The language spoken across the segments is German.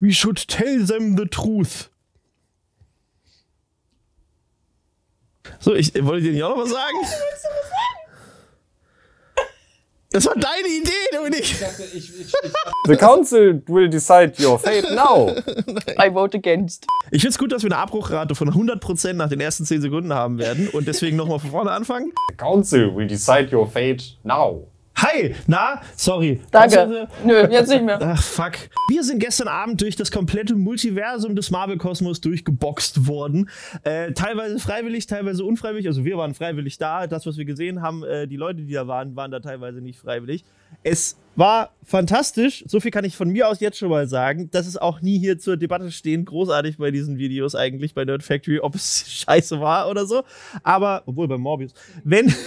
We should tell them the truth. So, ich wollte dir nicht auch noch was sagen? Das war deine Idee, Dominik. The council will decide your fate now. I vote against. Ich finde es gut, dass wir eine Abbruchrate von 100% nach den ersten 10 Sekunden haben werden und deswegen nochmal von vorne anfangen. The council will decide your fate now. Hi, na, sorry. Danke. Nö, jetzt nicht mehr. Ach, fuck. Wir sind gestern Abend durch das komplette Multiversum des Marvel-Kosmos durchgeboxt worden. Äh, teilweise freiwillig, teilweise unfreiwillig. Also wir waren freiwillig da. Das, was wir gesehen haben, äh, die Leute, die da waren, waren da teilweise nicht freiwillig. Es war fantastisch. So viel kann ich von mir aus jetzt schon mal sagen. Das ist auch nie hier zur Debatte stehen. Großartig bei diesen Videos eigentlich bei Nerd Factory, ob es scheiße war oder so. Aber, obwohl bei Morbius. Wenn...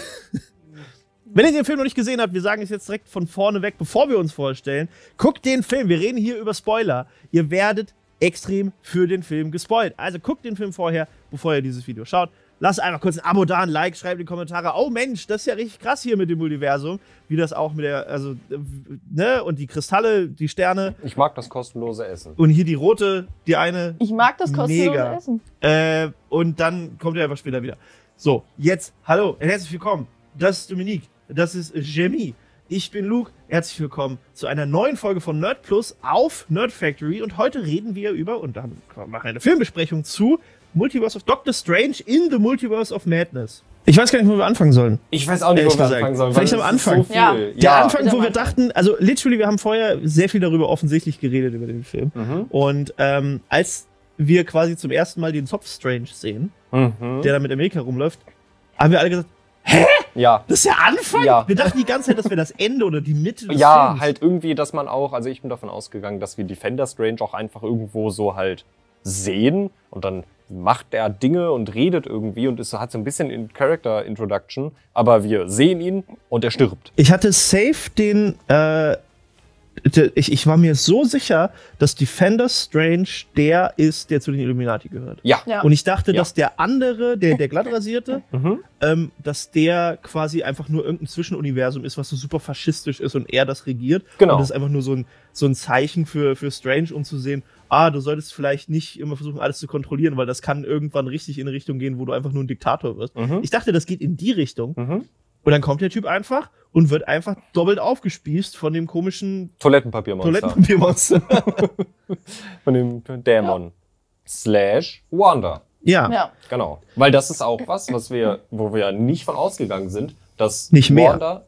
Wenn ihr den Film noch nicht gesehen habt, wir sagen es jetzt direkt von vorne weg, bevor wir uns vorstellen. Guckt den Film. Wir reden hier über Spoiler. Ihr werdet extrem für den Film gespoilt. Also guckt den Film vorher, bevor ihr dieses Video schaut. Lasst einfach kurz ein Abo da, ein Like, schreibt in die Kommentare. Oh Mensch, das ist ja richtig krass hier mit dem Multiversum. Wie das auch mit der, also, ne, und die Kristalle, die Sterne. Ich mag das kostenlose Essen. Und hier die rote, die eine. Ich mag das kostenlose Mega. Essen. Äh, und dann kommt ihr einfach später wieder. So, jetzt, hallo, herzlich willkommen. Das ist Dominique, das ist Jamie. Ich bin Luke. Herzlich willkommen zu einer neuen Folge von Nerd Plus auf Nerd Factory. Und heute reden wir über, und dann machen wir eine Filmbesprechung zu Multiverse of Doctor Strange in the Multiverse of Madness. Ich weiß gar nicht, wo wir anfangen sollen. Ich weiß auch nicht, wo wir gesagt. anfangen sollen. Vielleicht am Anfang. So. Ja. Der ja. Anfang, wo wir dachten, also literally, wir haben vorher sehr viel darüber offensichtlich geredet über den Film. Mhm. Und ähm, als wir quasi zum ersten Mal den Zopf Strange sehen, Mhm. der da mit Amerika rumläuft, haben wir alle gesagt, Ja. das ist der Anfang? Ja. Wir dachten die ganze Zeit, das wäre das Ende oder die Mitte des Ja, Films. halt irgendwie, dass man auch, also ich bin davon ausgegangen, dass wir Defender Strange auch einfach irgendwo so halt sehen und dann macht er Dinge und redet irgendwie und ist, hat so ein bisschen in Character Introduction, aber wir sehen ihn und er stirbt. Ich hatte safe den, äh, ich, ich war mir so sicher, dass Defender Strange der ist, der zu den Illuminati gehört. Ja. Ja. Und ich dachte, Ja. dass der andere, der, der glattrasierte, Mhm. ähm, dass der quasi einfach nur irgendein Zwischenuniversum ist, was so super faschistisch ist und er das regiert. Genau. Und das ist einfach nur so ein, so ein Zeichen für, für Strange, um zu sehen, ah, du solltest vielleicht nicht immer versuchen, alles zu kontrollieren, weil das kann irgendwann richtig in eine Richtung gehen, wo du einfach nur ein Diktator wirst. Mhm. Ich dachte, das geht in die Richtung. Mhm. Und dann kommt der Typ einfach und wird einfach doppelt aufgespießt von dem komischen Toilettenpapiermonster. Toilettenpapiermonster. Von dem Dämon. Slash Wanda. ja. Ja. Genau. Weil das ist auch was, was wir, wo wir nicht von ausgegangen sind, dass Nicht mehr. Wanda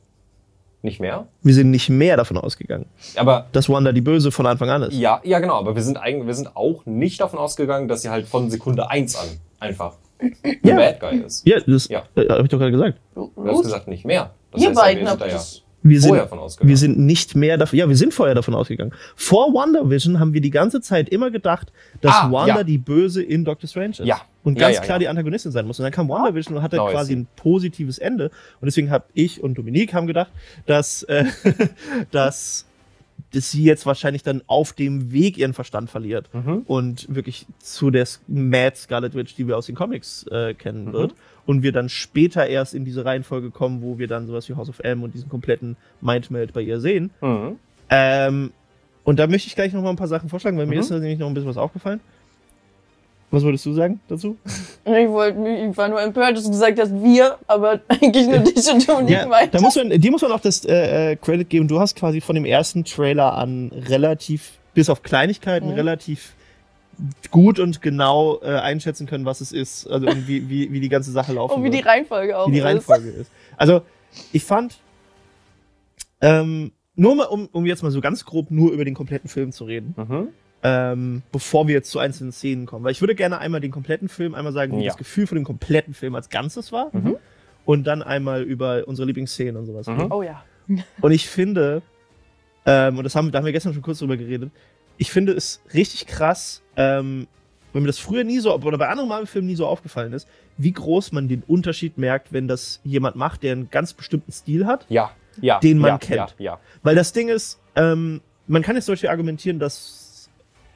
nicht mehr. Wir sind nicht mehr davon ausgegangen, Aber dass Wanda die Böse von Anfang an ist. ja, ja genau, aber wir sind eigentlich, wir sind auch nicht davon ausgegangen, dass sie halt von Sekunde eins an einfach Ja. der Bad Guy ist. Ja, das Ja. Äh, habe ich doch gerade gesagt. Du hast gesagt, nicht mehr. Das Ihr heißt, beiden wir sind habt das. Wir sind, vorher von ausgegangen. wir sind nicht mehr davon. Ja, wir sind vorher davon ausgegangen. Vor WandaVision haben wir die ganze Zeit immer gedacht, dass Ah, Wanda ja. die Böse in Doctor Strange ist. Ja. Und ganz ja, klar ja. die Antagonistin sein muss. Und dann kam WandaVision und hatte Genau, quasi ein positives Ende. Und deswegen habe ich und Dominique haben gedacht, dass, äh, dass, dass sie jetzt wahrscheinlich dann auf dem Weg ihren Verstand verliert. Mhm. und wirklich zu der Mad Scarlet Witch, die wir aus den Comics äh, kennen Mhm. wird. Und wir dann später erst in diese Reihenfolge kommen, wo wir dann sowas wie House of M und diesen kompletten Mindmeld bei ihr sehen. Mhm. Ähm, und da möchte ich gleich noch mal ein paar Sachen vorschlagen, weil mir Mhm. ist nämlich noch ein bisschen was aufgefallen. Was wolltest du sagen dazu? Ich, wollte, mich- ich war nur empört, dass du gesagt hast, wir, aber eigentlich nur dich und du und Ja, weiter. da muss man, dir muss man auch das äh, äh, Credit geben. Du hast quasi von dem ersten Trailer an relativ, bis auf Kleinigkeiten, Mhm. relativ gut und genau äh, einschätzen können, was es ist. Also und wie, wie, wie die ganze Sache laufen Und wie die wird. Reihenfolge auch wie die ist. Reihenfolge ist. Also, ich fand, ähm, nur mal, um, um jetzt mal so ganz grob nur über den kompletten Film zu reden, Mhm. Ähm, bevor wir jetzt zu einzelnen Szenen kommen. Weil ich würde gerne einmal den kompletten Film, einmal sagen, wie Ja. das Gefühl von dem kompletten Film als Ganzes war. Mhm. Und dann einmal über unsere Lieblingsszenen und sowas. Mhm. reden. Oh ja. Und ich finde, ähm, und das haben, da haben wir gestern schon kurz drüber geredet, ich finde es richtig krass, ähm, wenn mir das früher nie so, oder bei anderen Marvel-Filmen nie so aufgefallen ist, wie groß man den Unterschied merkt, wenn das jemand macht, der einen ganz bestimmten Stil hat. Ja, ja. Den man ja, kennt. Ja, ja. Weil das Ding ist, ähm, man kann jetzt zum Beispiel argumentieren, dass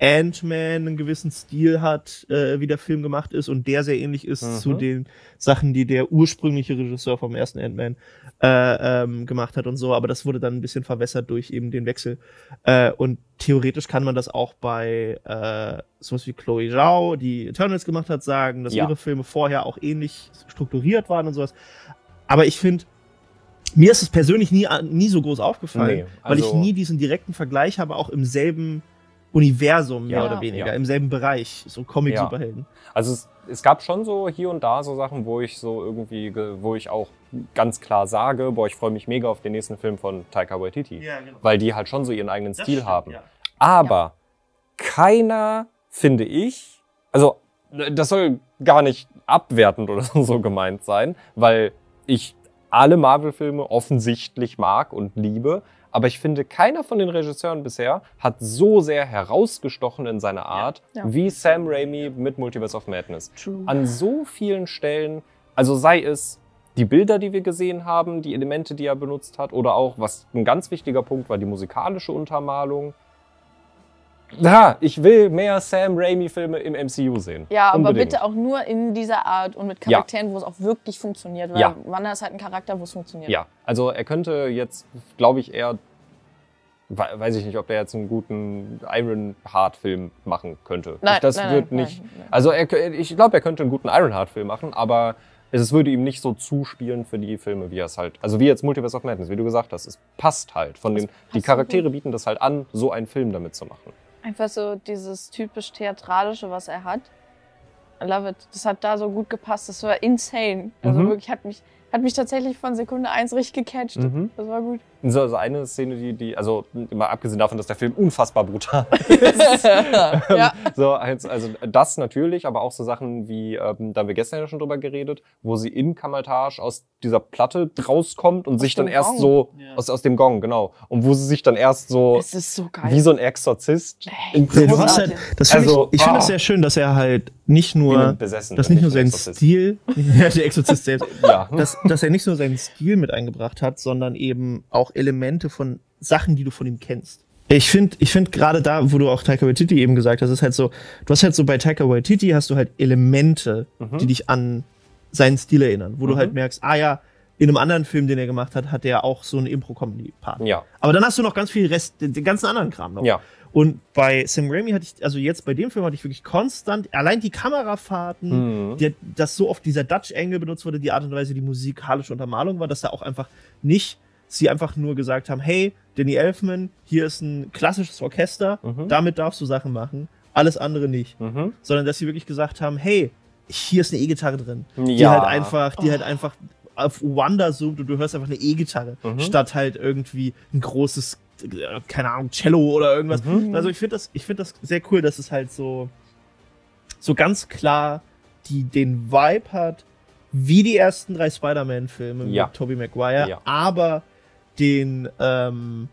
Ant-Man einen gewissen Stil hat, äh, wie der Film gemacht ist und der sehr ähnlich ist Mhm. zu den Sachen, die der ursprüngliche Regisseur vom ersten Ant-Man äh, ähm, gemacht hat und so, aber das wurde dann ein bisschen verwässert durch eben den Wechsel. Äh, und theoretisch kann man das auch bei äh, sowas wie Chloe Zhao, die Eternals gemacht hat, sagen, dass Ja. ihre Filme vorher auch ähnlich strukturiert waren und sowas. Aber ich finde, mir ist es persönlich nie, nie so groß aufgefallen, Nee, weil ich also- nie diesen direkten Vergleich habe, auch im selben Universum, mehr Ja, oder weniger, ja. im selben Bereich, so Comic-Superhelden. Also es, es gab schon so hier und da so Sachen, wo ich so irgendwie, ge- wo ich auch ganz klar sage, boah, ich freue mich mega auf den nächsten Film von Taika Waititi. Ja, genau. Weil die halt schon so ihren eigenen Das Stil stimmt, haben. ja. Aber keiner, finde ich, also das soll gar nicht abwertend oder so gemeint sein, weil ich alle Marvel-Filme offensichtlich mag und liebe. Aber ich finde, keiner von den Regisseuren bisher hat so sehr herausgestochen in seiner Art Ja. wie Sam Raimi mit Multiverse of Madness. True. An so vielen Stellen, also sei es die Bilder, die wir gesehen haben, die Elemente, die er benutzt hat, oder auch, was ein ganz wichtiger Punkt war, die musikalische Untermalung. Ja, ich will mehr Sam Raimi-Filme im MCU sehen. Ja, aber Unbedingt. bitte auch nur in dieser Art und mit Ja. Charakteren, wo es auch wirklich funktioniert. Weil Ja. Wanda ist halt ein Charakter, wo es funktioniert. Ja, also er könnte jetzt, glaube ich, eher, we- weiß ich nicht, ob er jetzt einen guten Ironheart-Film machen könnte. Nein, das nein, wird nein, nicht. nein. Also er, ich glaube, er könnte einen guten Ironheart-Film machen, aber es würde ihm nicht so zuspielen für die Filme, wie er es halt. Also wie jetzt Multiverse of Madness, wie du gesagt hast, es passt halt. Von den, die Charaktere bieten das halt an, so einen Film damit zu machen. Einfach so dieses typisch Theatralische, was er hat. I love it. Das hat da so gut gepasst. Das war insane. Also Mhm. wirklich hat mich, hat mich tatsächlich von Sekunde eins richtig gecatcht. Mhm. Das war gut. So, also eine Szene, die, die, also mal abgesehen davon, dass der Film unfassbar brutal ja. So, als, also das natürlich, aber auch so Sachen wie, ähm, da haben wir gestern ja schon drüber geredet, wo sie in Kamaltage aus dieser Platte rauskommt und sich dann erst Gong. so, Ja. aus, aus dem Gong, genau. Und wo sie sich dann erst so, Es ist so geil. wie so ein Exorzist, Ey, im Ja, du hast Großartig. halt, das find Also, ich ich finde ah. es sehr schön, dass er halt nicht nur, Besessen. dass nicht nur sein Exorzist. Stil, ja, der Exorzist selbst, Ja. dass, dass er nicht nur seinen Stil mit eingebracht hat, sondern eben auch Elemente von Sachen, die du von ihm kennst. Ich finde, ich finde gerade da, wo du auch Taika Waititi eben gesagt hast, ist halt so, du hast halt so bei Taika Waititi hast du halt Elemente, Mhm. die dich an seinen Stil erinnern, wo du Mhm. halt merkst, ah ja, in einem anderen Film, den er gemacht hat, hat er auch so einen Impro-Comedy-Part. ja. Aber dann hast du noch ganz viel Rest, den ganzen anderen Kram noch. Ja. Und bei Sam Raimi hatte ich, also jetzt bei dem Film hatte ich wirklich konstant, allein die Kamerafahrten, Mhm. der, dass so oft dieser Dutch Angle benutzt wurde, die Art und Weise, die musikalische Untermalung war, dass da auch einfach nicht sie einfach nur gesagt haben, hey, Danny Elfman, hier ist ein klassisches Orchester, Mhm. damit darfst du Sachen machen, alles andere nicht. Mhm. Sondern dass sie wirklich gesagt haben, hey, hier ist eine E-Gitarre drin, die Ja. halt einfach, die halt Oh. einfach auf Wonder zoomt und du hörst einfach eine E-Gitarre, Mhm. statt halt irgendwie ein großes, äh, keine Ahnung, Cello oder irgendwas. Mhm. Also ich finde das, ich finde das sehr cool, dass es halt so, so ganz klar die den Vibe hat, wie die ersten drei Spider-Man-Filme Ja. mit Tobey Maguire, Ja. aber den, ähm,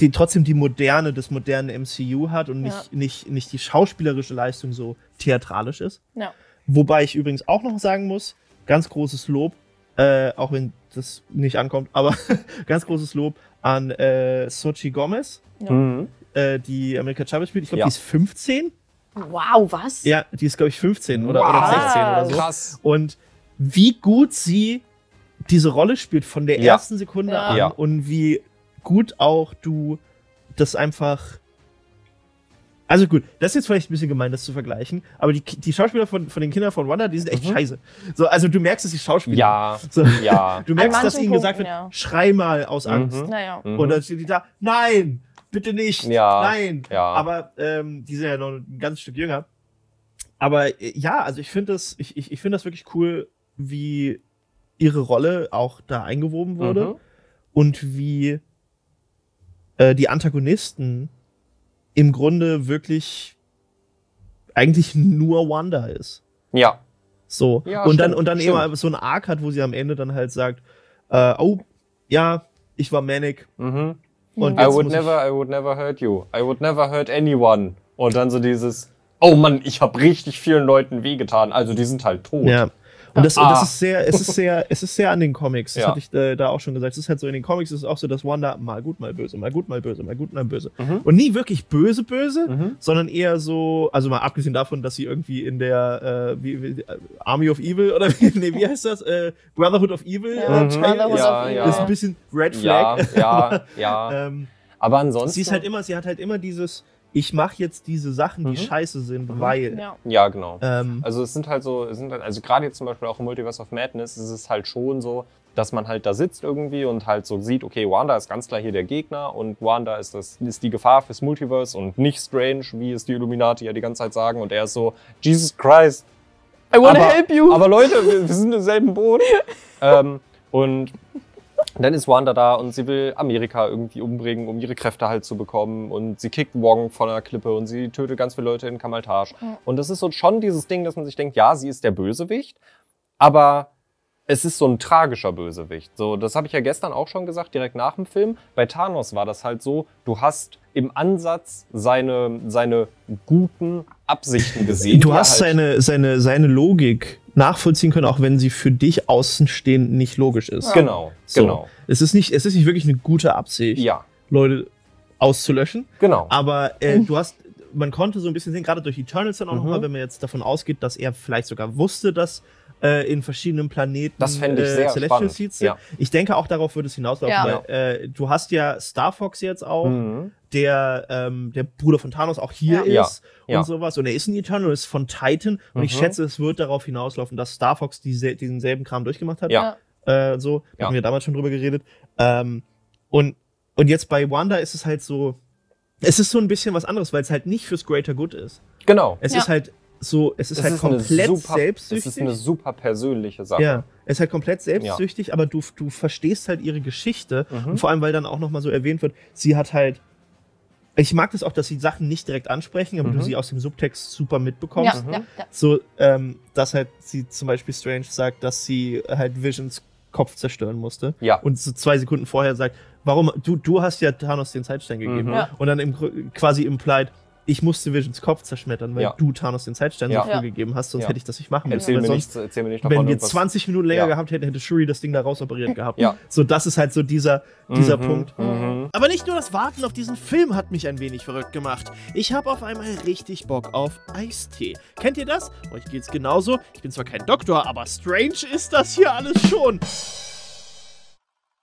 die trotzdem die Moderne des modernen MCU hat und nicht, Ja. nicht, nicht die schauspielerische Leistung so theatralisch ist. Ja. Wobei ich übrigens auch noch sagen muss, ganz großes Lob, äh, auch wenn das nicht ankommt, aber ganz großes Lob an äh, Sochi Gomez, Mhm. äh, die Amerika Chavez spielt. Ich glaube, Ja. die ist 15. Wow, was? Ja, die ist, glaube ich, 15 oder, oder Wow. 16 oder so. Krass. Und wie gut sie diese Rolle spielt von der Ja. ersten Sekunde Ja. an Ja. und wie gut auch du das einfach. Also gut, das ist jetzt vielleicht ein bisschen gemein, das zu vergleichen, aber die, die Schauspieler von, von den Kindern von Wanda, die sind echt Mhm. scheiße. So, also du merkst, dass die Schauspieler. Ja. So, Ja. du merkst, dass ihnen gesagt wird, Punkten, ja. schrei mal aus Angst. Mhm. Naja. Mhm. Und dann steht die da, nein, bitte nicht, Ja, nein. ja. Aber ähm, die sind ja noch ein ganz Stück jünger. Aber äh, ja, also ich finde das, ich, ich, ich finde das wirklich cool, wie ihre Rolle auch da eingewoben wurde Mhm. und wie äh, die Antagonisten im Grunde wirklich eigentlich nur Wanda ist. Ja. So. Ja, und dann, stimmt, und dann stimmt. immer so ein Arc hat, wo sie am Ende dann halt sagt, äh, oh, ja, ich war Manic. Mhm. Und I would never, I would never hurt you. I would never hurt anyone. Und dann so dieses, oh Mann, ich habe richtig vielen Leuten wehgetan. Also die sind halt tot. Ja. Und das, Ah. das ist sehr, es ist sehr, es ist sehr an den Comics. Das Ja. hatte ich äh, da auch schon gesagt. Es ist halt so in den Comics ist es auch so, dass Wanda mal gut, mal böse, mal gut, mal böse, mal gut, mal böse. Mhm. Und nie wirklich böse, böse, Mhm. sondern eher so, also mal abgesehen davon, dass sie irgendwie in der äh, wie, wie, äh, Army of Evil oder wie, nee, wie heißt das? Äh, Brotherhood of Evil Ja, äh, Mhm. Teil Brotherhood ist. Ja, of ja. Evil. ist ein bisschen Red Ja, Flag. ja, ja. ähm, Aber ansonsten. sie ist halt immer, sie hat halt immer dieses, ich mache jetzt diese Sachen, die Mhm. scheiße sind, Mhm. weil. Ja. Ja, genau. Ähm, Also es sind halt so, es sind halt, also gerade jetzt zum Beispiel auch im Multiverse of Madness ist es halt schon so, dass man halt da sitzt irgendwie und halt so sieht, okay, Wanda ist ganz klar hier der Gegner und Wanda ist das ist die Gefahr fürs Multiverse und nicht Strange, wie es die Illuminati ja die ganze Zeit sagen und er ist so Jesus Christ. I wanna aber, help you. Aber Leute, wir, wir sind im selben Boot. ähm, und dann ist Wanda da und sie will Amerika irgendwie umbringen, um ihre Kräfte halt zu bekommen. Und sie kickt Wong von einer Klippe und sie tötet ganz viele Leute in Kamaltage. Ja. Und das ist so schon dieses Ding, dass man sich denkt, ja, sie ist der Bösewicht, aber es ist so ein tragischer Bösewicht. So, das habe ich ja gestern auch schon gesagt, direkt nach dem Film. Bei Thanos war das halt so, du hast im Ansatz seine, seine guten Absichten gesehen. Du hast halt, seine, seine, seine Logik nachvollziehen können, auch wenn sie für dich außenstehend nicht logisch ist. Genau, So. genau. Es ist nicht, es ist nicht wirklich eine gute Absicht, Ja, Leute auszulöschen, genau. aber äh, du hast, man konnte so ein bisschen sehen, gerade durch Eternals dann auch Mhm. nochmal, wenn man jetzt davon ausgeht, dass er vielleicht sogar wusste, dass äh, in verschiedenen Planeten Das fände ich sehr Celestial spannend. Seeds sind. Ja. Ich denke, auch darauf würde es hinauslaufen, Ja. weil äh, du hast ja Star Fox jetzt auch, Mhm. der ähm, der Bruder von Thanos auch hier Ja. ist Ja, ja. und sowas. Und er ist ein Eternal, ist von Titan. Und ich Mhm. schätze, es wird darauf hinauslaufen, dass Star Fox diese, diesen selben Kram durchgemacht hat. Ja. Äh, so, da Ja. hatten wir damals schon drüber geredet. Ähm, und, und jetzt bei Wanda ist es halt so, es ist so ein bisschen was anderes, weil es halt nicht fürs Greater Good ist. Genau. Es Ja. ist halt so, es ist Es halt ist komplett super, selbstsüchtig. Es ist eine super persönliche Sache. Ja, es ist halt komplett selbstsüchtig, aber du, du verstehst halt ihre Geschichte. Mhm. Und vor allem, weil dann auch nochmal so erwähnt wird, sie hat halt. Ich mag das auch, dass sie Sachen nicht direkt ansprechen, aber du Mhm. sie aus dem Subtext super Ja, mitbekommst. Mhm. ja, ja. So, ähm, dass halt sie zum Beispiel Strange sagt, dass sie halt Visions Kopf zerstören musste. Ja. Und so zwei Sekunden vorher sagt, warum, du, du hast ja Thanos den Zeitstein gegeben. Mhm. Ja. Und dann im, quasi implied, ich musste Visions Kopf zerschmettern, weil Ja. du Thanos den Zeitstein Ja. Ja. gegeben hast, sonst hätte ich das nicht machen müssen. Erzähl, mir sonst, nichts, erzähl mir nicht wenn wir irgendwas. 20 Minuten länger gehabt hätten, hätte Shuri das Ding da rausoperiert gehabt. Ja. So, das ist halt so dieser, dieser Mhm, Punkt. Mhm. Aber nicht nur das Warten auf diesen Film hat mich ein wenig verrückt gemacht. Ich habe auf einmal richtig Bock auf Eistee. Kennt ihr das? Euch geht's genauso. Ich bin zwar kein Doktor, aber strange ist das hier alles schon.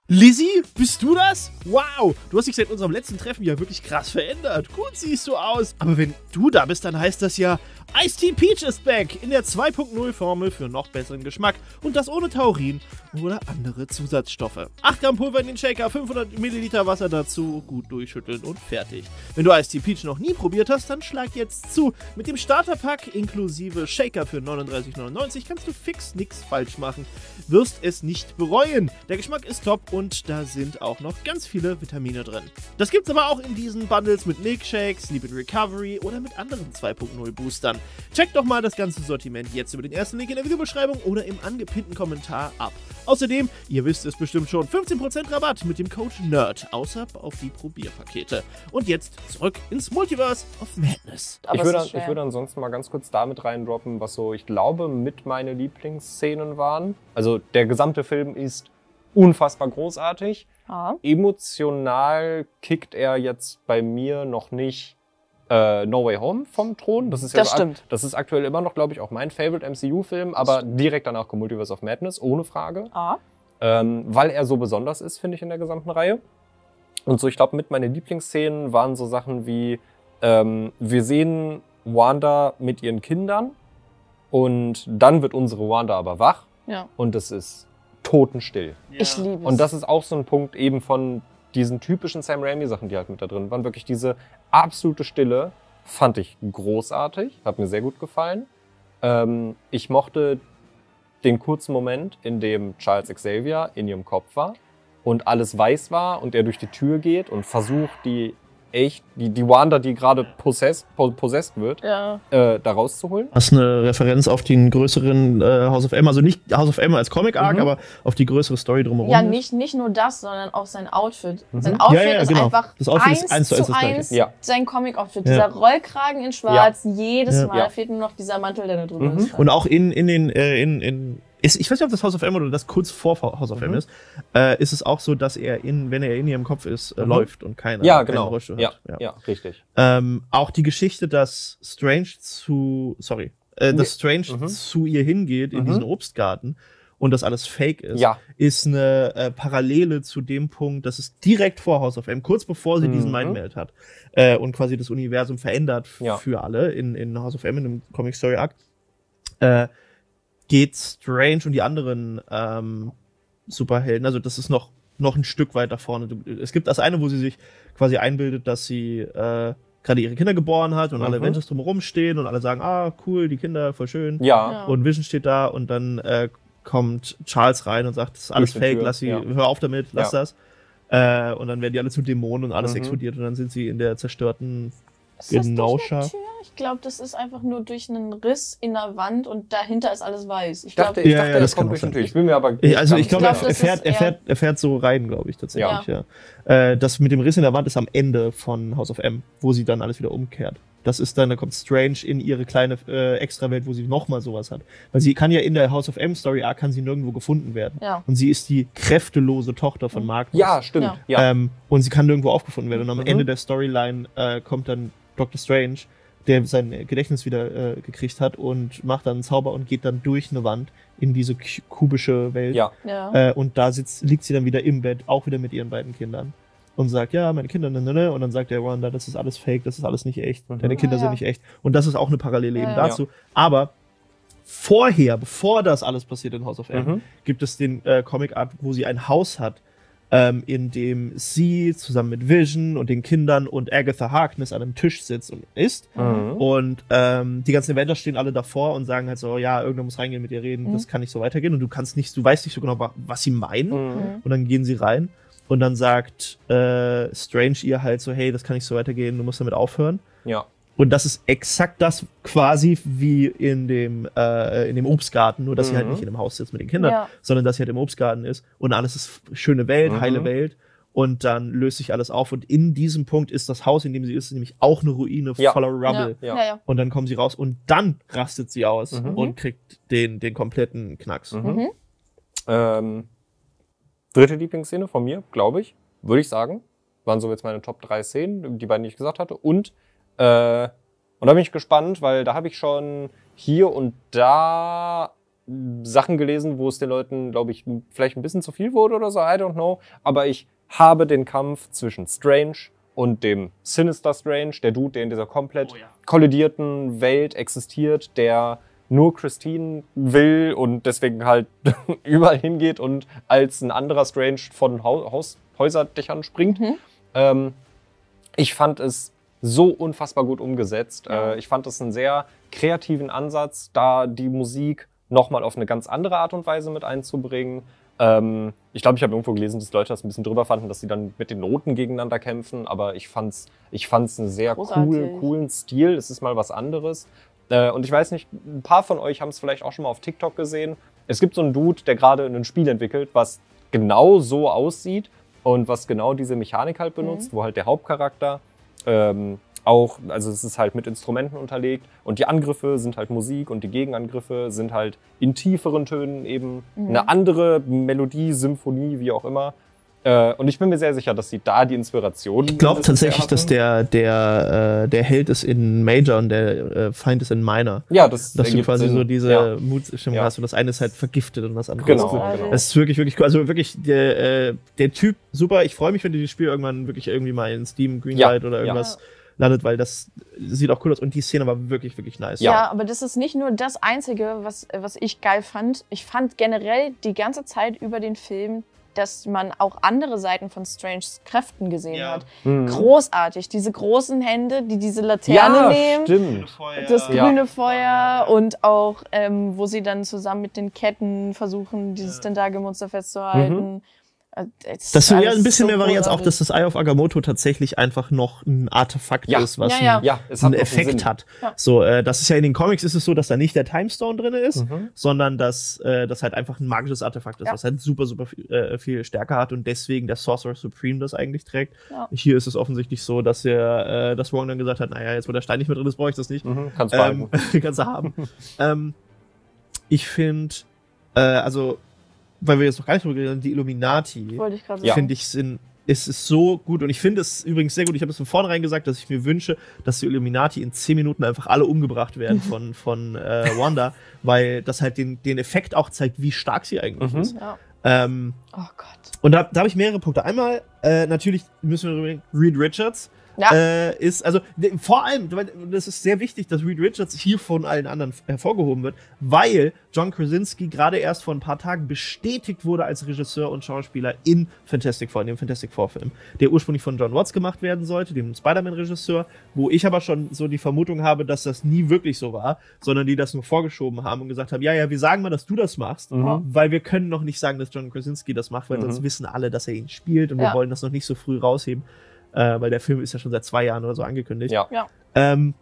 Lizzie, bist du das? Wow, du hast dich seit unserem letzten Treffen ja wirklich krass verändert. Gut siehst du aus. Aber wenn du da bist, dann heißt das ja, Ice Tea Peach ist back in der 2.0 Formel für noch besseren Geschmack und das ohne Taurin oder andere Zusatzstoffe. 8 Gramm Pulver in den Shaker, 500 Milliliter Wasser dazu, gut durchschütteln und fertig. Wenn du Ice Tea Peach noch nie probiert hast, dann schlag jetzt zu. Mit dem Starterpack inklusive Shaker für 39,99 kannst du fix nix falsch machen. Wirst es nicht bereuen. Der Geschmack ist top und da sind auch noch ganz viele Vitamine drin. Das gibt's aber auch in diesen Bundles mit Milkshakes, Sleep and Recovery oder mit anderen 2.0 Boostern. Checkt doch mal das ganze Sortiment jetzt über den ersten Link in der Videobeschreibung oder im angepinnten Kommentar ab. Außerdem, ihr wisst es bestimmt schon, 15% Rabatt mit dem Code NERD, außer auf die Probierpakete. Und jetzt zurück ins Multiverse of Madness. Ich, würde, ich würde ansonsten mal ganz kurz damit reindroppen, was so, ich glaube, mit meine Lieblingsszenen waren. Also der gesamte Film ist unfassbar großartig. Ja. Emotional kickt er jetzt bei mir noch nicht äh, No Way Home vom Thron. Das ist ja Das ak- stimmt. Das ist aktuell immer noch, glaube ich, auch mein Favorite MCU-Film, aber direkt danach kommt Multiverse of Madness, ohne Frage. Ah. ähm, weil er so besonders ist, finde ich, in der gesamten Reihe. Und so, ich glaube, mit meinen Lieblingsszenen waren so Sachen wie, ähm, wir sehen Wanda mit ihren Kindern und dann wird unsere Wanda aber wach Ja. und es ist totenstill. Ich liebe es. Und das ist auch so ein Punkt eben von diesen typischen Sam Raimi-Sachen, die halt mit da drin waren. Wirklich diese absolute Stille fand ich großartig, hat mir sehr gut gefallen. Ähm, ich mochte den kurzen Moment, in dem Charles Xavier in ihrem Kopf war und alles weiß war und er durch die Tür geht und versucht, die echt, die, die Wanda, die gerade possessed, po- possessed wird, ja. äh, da rauszuholen. Hast eine Referenz auf den größeren äh, House of M, also nicht House of M als Comic-Arc, Mhm. aber auf die größere Story drumherum. ja, nicht, nicht nur das, sondern auch sein Outfit. Mhm. Sein Outfit Ja, ja, ist genau. einfach Das Outfit eins ist eins zu eins das Gleiche. eins Ja. sein Comic-Outfit. Ja. Dieser Rollkragen in schwarz, jedes Ja. Mal Ja. fehlt nur noch dieser Mantel, der da drüber Mhm. ist. Und auch in, in den, äh, in, in, ist, ich weiß nicht, ob das House of M oder das kurz vor House of M Mhm. ist, äh, ist es auch so, dass er in, wenn er in ihrem Kopf ist, äh, Mhm. läuft und keine, Ja, keine genau. Geräusche Ja, hört. ja, richtig. Ähm, auch die Geschichte, dass Strange zu, sorry, äh, dass Strange Mhm. zu ihr hingeht in Mhm. diesen Obstgarten und das alles fake ist, Ja. ist eine äh, Parallele zu dem Punkt, dass es direkt vor House of M, kurz bevor sie diesen Mhm. Mindmeld hat äh, und quasi das Universum verändert Ja. für alle in, in House of M, in einem Comic Story Arc, äh, geht Strange und die anderen ähm, Superhelden, also das ist noch, noch ein Stück weiter vorne. Es gibt das eine, wo sie sich quasi einbildet, dass sie äh, gerade ihre Kinder geboren hat und alle Mhm. Avengers drumherum stehen und alle sagen, ah, cool, die Kinder, voll schön. Ja. Ja. Und Vision steht da und dann äh, kommt Charles rein und sagt, das ist alles fake, lass sie, ja. hör auf damit, lass Ja. das. Äh, und dann werden die alle zu Dämonen und alles Mhm. explodiert und dann sind sie in der zerstörten Ist das Genau, durch eine Schar. Tür? Ich glaube, das ist einfach nur durch einen Riss in der Wand und dahinter ist alles weiß. Ich Ich dachte, glaube, ich Ja, dachte, ja, das kommt durch sein. den Tür. Ich bin mir aber Ich, also ich glaube, glaub, er, fährt, er, fährt, er fährt so rein, glaube ich, tatsächlich. Ja. Äh, das mit dem Riss in der Wand ist am Ende von House of M, wo sie dann alles wieder umkehrt. Das ist dann, da kommt Strange in ihre kleine äh, Extrawelt, wo sie nochmal sowas hat. Weil sie kann ja in der House of M Story Arc kann sie nirgendwo gefunden werden. Ja. Und sie ist die kräftelose Tochter von Magnus. Ja, stimmt. Ja. Ja. Ähm, und sie kann nirgendwo aufgefunden werden. Und am Mhm. Ende der Storyline äh, kommt dann Dr. Strange, der sein Gedächtnis wieder äh, gekriegt hat und macht dann einen Zauber und geht dann durch eine Wand in diese ku- kubische Welt. ja. ja. Äh, und da sitzt, liegt sie dann wieder im Bett, auch wieder mit ihren beiden Kindern. Und sagt, ja, meine Kinder, ne, ne, ne. Und dann sagt der Wanda, das ist alles fake, das ist alles nicht echt. Mhm. Deine Kinder Ah, sind ja. nicht echt. Und das ist auch eine Parallele Ja, eben ja. dazu. Aber vorher, bevor das alles passiert in House of M, Mhm. gibt es den äh, Comic Art, wo sie ein Haus hat, ähm, in dem sie zusammen mit Vision und den Kindern und Agatha Harkness an einem Tisch sitzt und isst. Mhm. Und ähm, die ganzen Avengers stehen alle davor und sagen halt so, ja, irgendwer muss reingehen mit ihr reden, Mhm. das kann nicht so weitergehen. Und du kannst nicht, du weißt nicht so genau, wa- was sie meinen. Mhm. Mhm. Und dann gehen sie rein und dann sagt äh, Strange ihr halt so, hey, das kann nicht so weitergehen, du musst damit aufhören. Ja. Und das ist exakt das quasi wie in dem, äh, in dem Obstgarten, nur dass sie halt Mhm. nicht in dem Haus sitzt mit den Kindern, Ja. sondern dass sie halt im Obstgarten ist und alles ist schöne Welt, Mhm. heile Welt. Und dann löst sich alles auf. Und in diesem Punkt ist das Haus, in dem sie ist, nämlich auch eine Ruine Ja. voller Rubble. Ja. Ja. Ja. Ja. Und dann kommen sie raus und dann rastet sie aus Mhm. und kriegt den, den kompletten Knacks. Mhm. Mhm. Ähm, dritte Lieblingsszene von mir, glaube ich, würde ich sagen. Waren so jetzt meine Top 3 Szenen, die beiden, die ich gesagt hatte. Und, äh, und da bin ich gespannt, weil da habe ich schon hier und da Sachen gelesen, wo es den Leuten, glaube ich, vielleicht ein bisschen zu viel wurde oder so, I don't know. Aber ich habe den Kampf zwischen Strange und dem Sinister Strange, der Dude, der in dieser komplett Oh ja. kollidierten Welt existiert, der nur Christine will und deswegen halt überall hingeht und als ein anderer Strange von Haus, Häuserdächern springt. Mhm. Ähm, ich fand es so unfassbar gut umgesetzt. Ja. Äh, ich fand es einen sehr kreativen Ansatz, da die Musik nochmal auf eine ganz andere Art und Weise mit einzubringen. Ähm, ich glaube, ich habe irgendwo gelesen, dass Leute das ein bisschen drüber fanden, dass sie dann mit den Noten gegeneinander kämpfen, aber ich fand's, ich fand's einen sehr cool, coolen Stil. Es ist mal was anderes. Äh, und ich weiß nicht, ein paar von euch haben es vielleicht auch schon mal auf TikTok gesehen. Es gibt so einen Dude, der gerade ein Spiel entwickelt, was genau so aussieht und was genau diese Mechanik halt benutzt, wo halt der Hauptcharakter ähm, auch, also es ist halt mit Instrumenten unterlegt und die Angriffe sind halt Musik und die Gegenangriffe sind halt in tieferen Tönen eben Mhm. eine andere Melodie, Symphonie, wie auch immer. Äh, und ich bin mir sehr sicher, dass sie da die Inspiration. Ich glaube tatsächlich, dass der, der, äh, der Held ist in Major und der äh, Feind ist in Minor. Ja, das Dass du quasi Sinn. so diese Ja. Mutstimmung Ja. hast und das eine ist halt vergiftet und das andere Genau, ist genau. Das ist wirklich, wirklich cool. Also wirklich, der, äh, der Typ, super. Ich freue mich, wenn dieses Spiel irgendwann wirklich irgendwie mal in Steam, Greenlight oder ja. irgendwas landet, weil das sieht auch cool aus und die Szene war wirklich, wirklich nice. Ja. Ja. aber das ist nicht nur das Einzige, was, was ich geil fand. Ich fand generell die ganze Zeit über den Film, dass man auch andere Seiten von Stranges Kräften gesehen Ja. hat. Mhm. Großartig. Diese großen Hände, die diese Laterne Ja, nehmen. stimmt. Das Ja. grüne Feuer und auch, ähm, wo sie dann zusammen mit den Ketten versuchen, dieses Tentakelmonster festzuhalten. Es Das ist ja ein bisschen so mehr Varianz, auch dass das Eye of Agamotto tatsächlich einfach noch ein Artefakt Ja. ist, was Ja, ja. ein, Ja, es hat einen noch Effekt hat. Ja. So, äh, das ist ja in den Comics ist es so, dass da nicht der Timestone drin ist, Mhm. sondern dass äh, das halt einfach ein magisches Artefakt ist, Ja. was halt super, super viel, äh, viel Stärke hat und deswegen der Sorcerer Supreme das eigentlich trägt. Ja. Hier ist es offensichtlich so, dass er, äh, dass Wong dann gesagt hat, naja, jetzt wo der Stein nicht mehr drin ist, brauche ich das nicht. Mhm. Kannst Ähm, kannst du haben. ähm, ich finde, äh, also, weil wir jetzt noch gar nicht drüber geredet haben, die Illuminati, Wollte ich gerade sagen. Ja. finde ich, sind, ist es so gut. Und ich finde es übrigens sehr gut. Ich habe es von vornherein gesagt, dass ich mir wünsche, dass die Illuminati in 10 Minuten einfach alle umgebracht werden von, von äh, Wanda, weil das halt den, den Effekt auch zeigt, wie stark sie eigentlich Mhm. ist. Ja. Ähm, Oh Gott. und da, da habe ich mehrere Punkte. Einmal, äh, natürlich müssen wir darüber reden, Reed Richards. Ja. Äh, ist, also vor allem, das ist sehr wichtig, dass Reed Richards hier von allen anderen hervorgehoben wird, weil John Krasinski gerade erst vor ein paar Tagen bestätigt wurde als Regisseur und Schauspieler in Fantastic Four, in dem Fantastic Four-Film, der ursprünglich von John Watts gemacht werden sollte, dem Spider-Man-Regisseur, wo ich aber schon so die Vermutung habe, dass das nie wirklich so war, sondern die das nur vorgeschoben haben und gesagt haben, ja, ja, wir sagen mal, dass du das machst, Mhm. weil wir können noch nicht sagen, dass John Krasinski das macht, weil Mhm. sonst wissen alle, dass er ihn spielt und wir Ja. wollen das noch nicht so früh rausheben, äh, weil der Film ist ja schon seit zwei Jahren oder so angekündigt. Ja. Ja. Ähm,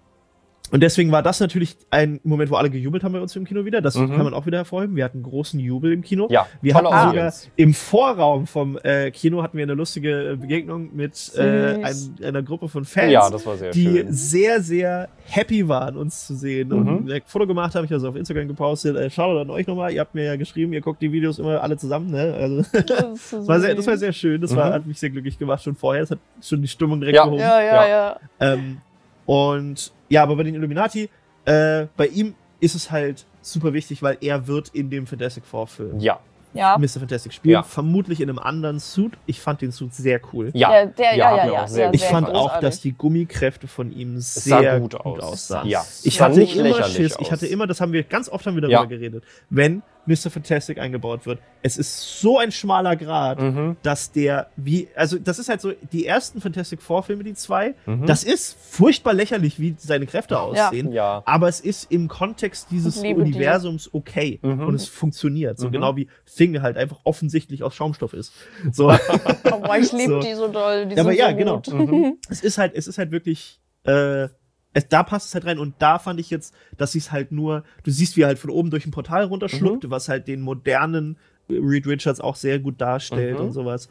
und deswegen war das natürlich ein Moment, wo alle gejubelt haben bei uns im Kino wieder. Das Mhm. kann man auch wieder hervorheben. Wir hatten großen Jubel im Kino. Ja, Wir hatten sogar Audience. im Vorraum vom äh, Kino hatten wir eine lustige Begegnung mit äh, ein, einer Gruppe von Fans, Ja, das war sehr die schön. sehr, sehr happy waren, uns zu sehen und Mhm. direkt ein Foto gemacht haben. Ich habe es auf Instagram gepostet. Äh, Shoutout an euch nochmal. Ihr habt mir ja geschrieben, ihr guckt die Videos immer alle zusammen. Ne? Also, Das, war sehr, das war sehr schön. Das war, Mhm. hat mich sehr glücklich gemacht schon vorher. Das hat schon die Stimmung direkt Ja. gehoben. Ja, ja, Ja. ja. Ähm, und ja, aber bei den Illuminati, äh, bei ihm ist es halt super wichtig, weil er wird in dem Fantastic Four Film Ja, Ja. Mr. Fantastic spielen. Ja. Vermutlich in einem anderen Suit. Ich fand den Suit sehr cool. ja. Der, der, ja, hat ja, ja. auch sehr Ich fand gefallen. auch, dass die Gummikräfte von ihm sehr gut gut, aus. aussahen. Ja. Ich hatte nicht immer Schiss, ich aus. hatte immer, das haben wir ganz oft haben wir darüber Ja. geredet, wenn Mr. Fantastic eingebaut wird. Es ist so ein schmaler Grad, Mhm. dass der, wie, also das ist halt so, die ersten Fantastic Four Filme, die zwei, Mhm. das ist furchtbar lächerlich, wie seine Kräfte aussehen. Ja. Aber es ist im Kontext dieses Universums okay Mhm. und es funktioniert. So Mhm. genau wie Thing halt einfach offensichtlich aus Schaumstoff ist. So, boah, ich liebe So. die so doll. Die Ja, aber sind ja, so genau. Mhm. es ist halt, es ist halt wirklich, äh, es, da passt es halt rein und da fand ich jetzt, dass sie es halt nur, du siehst, wie er halt von oben durch ein Portal Mhm. runterschluckt, was halt den modernen Reed Richards auch sehr gut darstellt Mhm. und sowas.